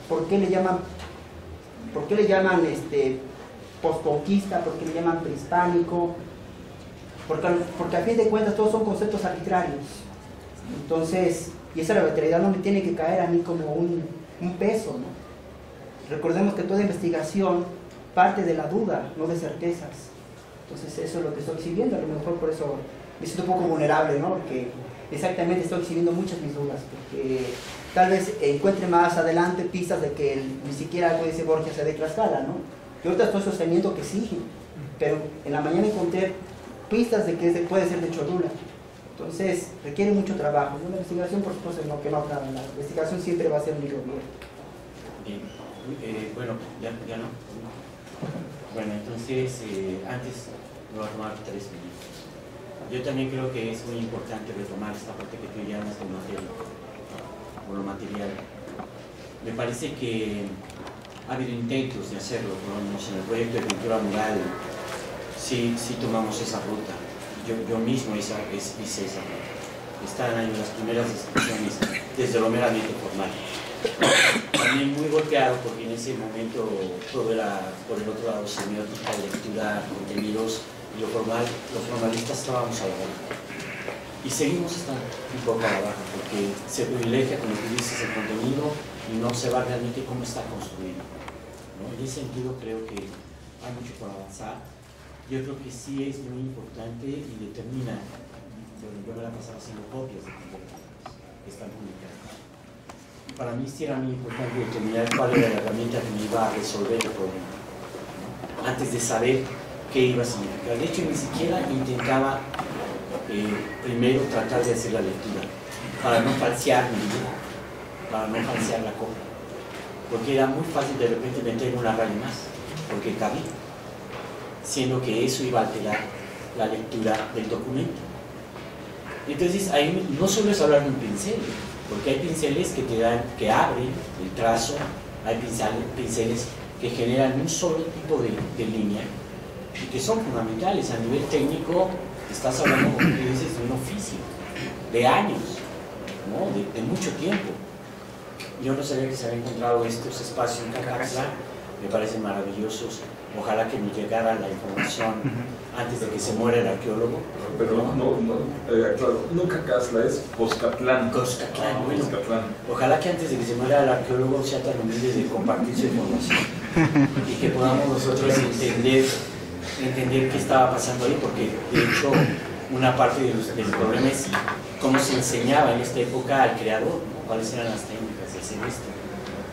S1: ¿Por qué le llaman, por qué le llaman este, posconquista? ¿Por qué le llaman prehispánico? Porque, porque a fin de cuentas todos son conceptos arbitrarios. Entonces, y esa arbitrariedad no me tiene que caer a mí como un, un peso, ¿no? Recordemos que toda investigación parte de la duda, no de certezas. Entonces eso es lo que estoy exhibiendo, a lo mejor por eso me siento un poco vulnerable, ¿no? Porque exactamente estoy exhibiendo muchas mis dudas, porque tal vez encuentre más adelante pistas de que ni siquiera algo dice Borges sea de Tlaxcala, ¿no? Yo ahorita estoy sosteniendo que sí, pero en la mañana encontré pistas de que puede ser de Cholula. Entonces requiere mucho trabajo. Una investigación, por supuesto, no que no, la la investigación siempre va a ser un libro abierto.
S3: Bien. Eh, bueno, ya no. Bueno, entonces, eh, antes me voy tomar tres minutos. Yo también creo que es muy importante retomar esta parte que tú llamas de materia, o lo material. Me parece que ha habido intentos de hacerlo, por lo menos en el proyecto de pintura mural, sí, sí tomamos esa ruta. Yo, yo mismo es- hice esa ruta. Están ahí las primeras discusiones desde lo meramente formal también muy golpeado porque en ese momento todo era por el otro lado semiótica, lectura, contenidos y lo formal, los formalistas estábamos a la baja. Y seguimos estando un poco a la baja porque se privilegia, como tú dices, el contenido y no se va realmente cómo está construido. En ese sentido creo que hay mucho por avanzar. Yo creo que sí es muy importante y determina, yo me la pasaba haciendo copias de que están publicadas para mí sí era muy importante determinar cuál era la herramienta que me iba a resolver el problema, antes de saber qué iba a significar. De hecho, ni siquiera intentaba eh, primero tratar de hacer la lectura, para no falsear mi dibujo, para no falsear la copia, porque era muy fácil de repente meter una raya más, porque cabía, siendo que eso iba a alterar la lectura del documento. Entonces, ahí no solo es hablar de un pincel, porque hay pinceles que te dan, que abren el trazo, hay pincel- pinceles que generan un solo tipo de, línea y que son fundamentales a nivel técnico. Estás hablando, como tú dices, de un oficio, de años, ¿no? de, mucho tiempo. Yo no sabía que se habían encontrado estos espacios en Cacaxla, me parecen maravillosos. Ojalá que nos llegara la información antes de que se muera el arqueólogo.
S10: Pero no, no, eh, claro, nunca Casla es Coscatlán.
S3: Coscatlán, bueno.
S10: Coscatlán.
S3: Ojalá que antes de que se muera el arqueólogo sea tan humilde de compartir su información y que podamos nosotros entender, entender qué estaba pasando ahí, porque de hecho una parte de los- del problema es cómo se enseñaba en esta época al creador, ¿no? cuáles eran las técnicas de hacer esto.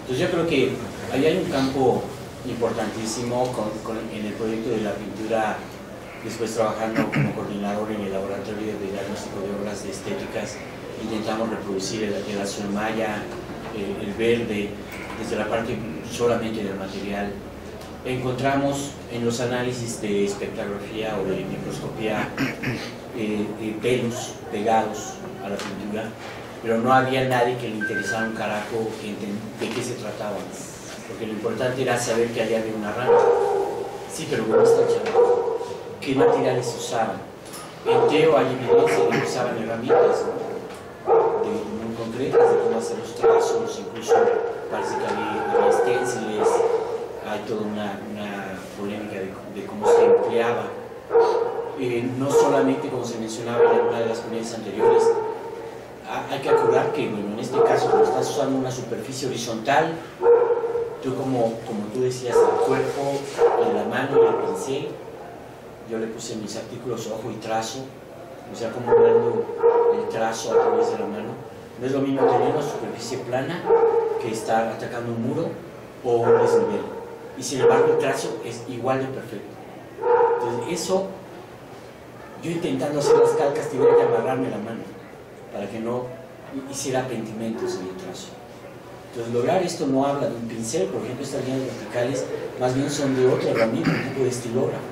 S3: Entonces yo creo que ahí hay un campo importantísimo con- en el proyecto de la pintura, después trabajando como coordinador en el laboratorio de diagnóstico de obras de estéticas, intentamos reproducir el, el azul maya, el verde, desde la parte solamente del material. Encontramos en los análisis de espectrografía o de microscopía eh, eh, pelos pegados a la pintura pero no había nadie que le interesara un carajo de qué se trataba. Porque lo importante era saber que allá había una rana. Sí, pero ¿cómo está chavo? ¿Qué materiales usaban? En Teo hay evidencia de que usaban herramientas de, muy concretas de cómo hacer los trazos, incluso parece que había, había esténciles, hay toda una, una polémica de, cómo se empleaba. Eh, no solamente como se mencionaba en una de las ponencias anteriores, hay que acordar que, bueno, en este caso, estás usando una superficie horizontal, tú como, como tú decías, el cuerpo, en la mano el pincel, yo le puse mis artículos ojo y trazo, o sea, como dando el trazo a través de la mano. No es lo mismo tener una superficie plana que estar atacando un muro o un desnivel. Y sin embargo el trazo es igual de perfecto. Entonces eso, yo intentando hacer las calcas tuve que amarrarme la mano para que no hiciera pentimentos en el trazo. Entonces lograr esto no habla de un pincel, por ejemplo estas líneas verticales más bien son de otra herramienta, un tipo de estilógrafo,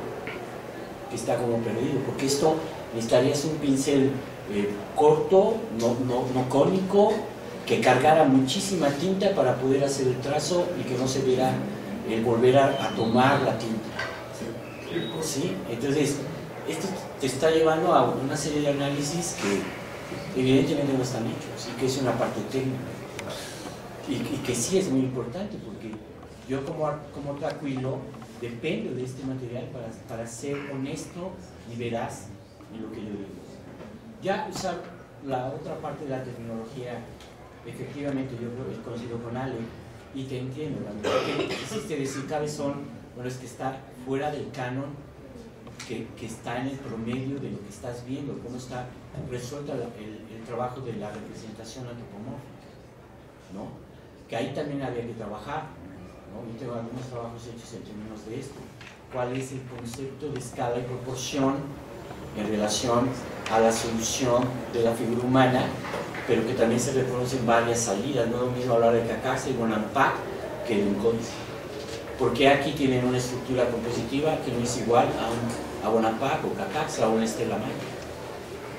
S3: que está como perdido, porque esto necesitarías un pincel eh, corto, no, no, no cónico, que cargara muchísima tinta para poder hacer el trazo y que no se viera volver a, a tomar la tinta. ¿Sí? Entonces, esto te está llevando a una serie de análisis que evidentemente no están hechos y que es una parte técnica. Y, que sí es muy importante porque yo como, como tacuilo dependo de este material para, para ser honesto y veraz en lo que yo digo. Ya usar la otra parte de la tecnología, efectivamente yo creo que coincido con Ale y te entiendo, que existe decir cabezón, bueno, es que está fuera del canon, que, que, está en el promedio de lo que estás viendo, cómo está resuelto el, el trabajo de la representación antropomórfica, ¿no? Que ahí también había que trabajar, ¿no? Yo tengo algunos trabajos hechos en términos de esto. ¿Cuál es el concepto de escala y proporción en relación a la solución de la figura humana, pero que también se reconocen varias salidas. No es lo mismo hablar de Cacaxa y Bonampak que de un códice. Porque aquí tienen una estructura compositiva que no es igual a, un, a Bonampak o Cacaxa o una Estela.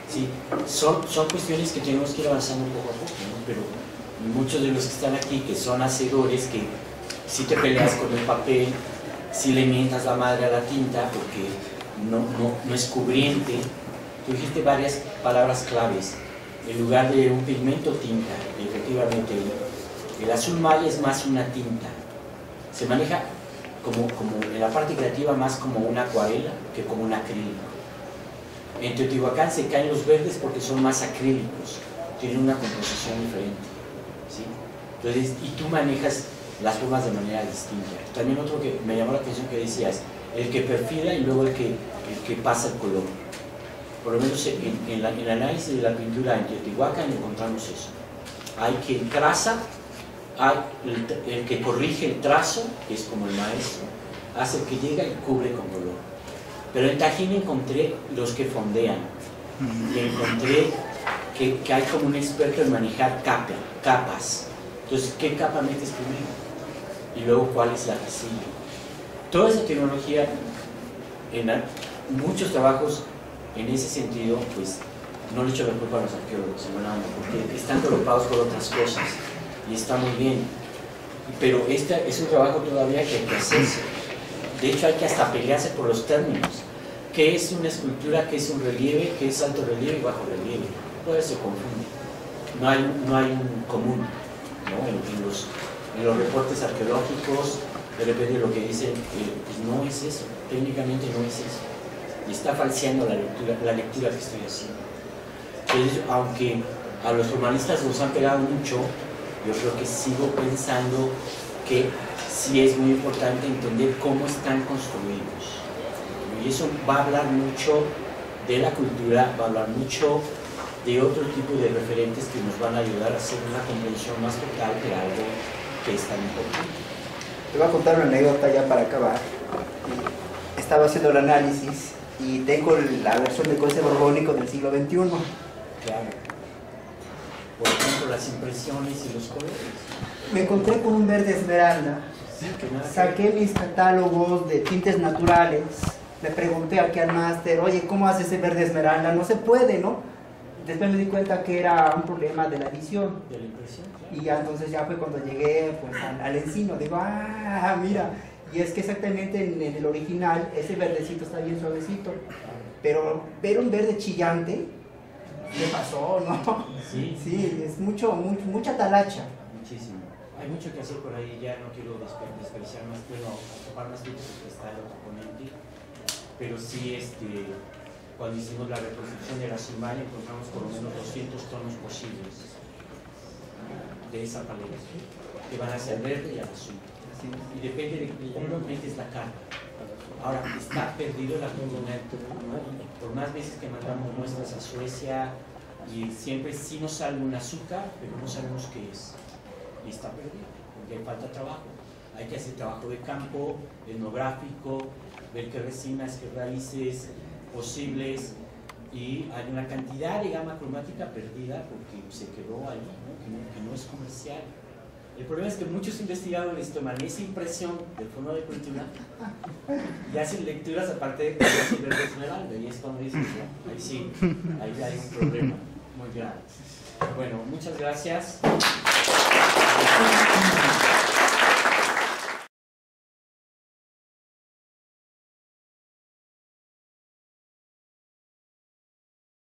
S3: Sí, son, son cuestiones que tenemos que ir avanzando poco a poco, ¿no? pero muchos de los que están aquí, que son hacedores, que si te peleas con el papel, si le mientas la madre a la tinta, porque no, no, no es cubriente. Tú dijiste varias palabras claves. En lugar de un pigmento tinta, efectivamente, el azul maya es más una tinta. Se maneja como, como en la parte creativa más como una acuarela que como un acrílico. En Teotihuacán se caen los verdes porque son más acrílicos, tienen una composición diferente. Entonces, y tú manejas las formas de manera distinta. También otro que me llamó la atención que decías, el que perfila y luego el que, el que pasa el color. Por lo menos en, en, la, en, el análisis de la pintura en Teotihuacán encontramos eso. Hay quien traza, hay el, el, que corrige el trazo, que es como el maestro, hace el que llega y cubre con color. Pero en Tajín encontré los que fondean, y encontré que, que, hay como un experto en manejar capa, capas. Entonces, ¿qué capa metes primero? Y luego, ¿cuál es la que? Toda esa tecnología, en muchos trabajos en ese sentido, pues no le echo la culpa a los arqueólogos, porque están preocupados por otras cosas y está muy bien. Pero este es un trabajo todavía que hay que hacerse. De hecho, hay que hasta pelearse por los términos. ¿Qué es una escultura? ¿Qué es un relieve? ¿Qué es alto relieve y bajo relieve? Todo eso se confunde. No hay, no hay un común ¿no? En, en, los, en los reportes arqueológicos, de repente lo que dicen, eh, pues no es eso, técnicamente no es eso. Y está falseando la lectura, la lectura que estoy haciendo. Entonces, aunque a los humanistas nos han pegado mucho, yo creo que sigo pensando que sí es muy importante entender cómo están construidos. Y eso va a hablar mucho de la cultura, va a hablar mucho de otro tipo de referentes que nos van a ayudar a hacer una comprensión más total de algo que es tan importante.
S7: Te voy a contar una anécdota ya para acabar. Estaba haciendo el análisis y tengo la versión de códice borbónico del siglo XXI.
S3: Claro. Por ejemplo, las impresiones y los colores.
S7: Me encontré con un verde esmeralda.
S3: Sí, que
S7: Saqué mis catálogos de tintes naturales. Le pregunté aquí al máster, oye, ¿cómo hace ese verde esmeralda? No se puede, ¿no?
S1: Después me di cuenta que era un problema de la edición.
S3: De la impresión, claro.
S1: Y ya entonces ya fue cuando llegué pues, al, al encino, digo, ah, mira, y es que exactamente en, en el original ese verdecito está bien suavecito, pero ver un verde chillante, ¿qué pasó, no?
S3: Sí,
S1: Sí, es mucho, mucho mucha talacha.
S3: muchísimo. Hay mucho que hacer por ahí, ya no quiero despe- desperdiciar más, bueno, ocupar más tiempo porque está el otro ponente, pero sí, este, cuando hicimos la reproducción de la Zumbaya encontramos por lo menos 200 tonos posibles de esa paleta, que van hacia el verde y azul. Y depende de cómo metes la carta. Ahora, está perdido el ¿no? Por más veces que mandamos muestras a Suecia y siempre sí nos sale un azúcar, pero no sabemos qué es. Y está perdido, porque falta trabajo. Hay que hacer trabajo de campo, etnográfico, ver qué resinas, qué raíces posibles, y hay una cantidad de gama cromática perdida porque se quedó ahí. Que, no, es comercial. El problema es que muchos investigadores toman esa impresión del fondo de cultura y hacen lecturas aparte de verde esmeralda, y es cuando dicen, "No, ahí sí, ahí hay un problema muy grave. Bueno, muchas gracias.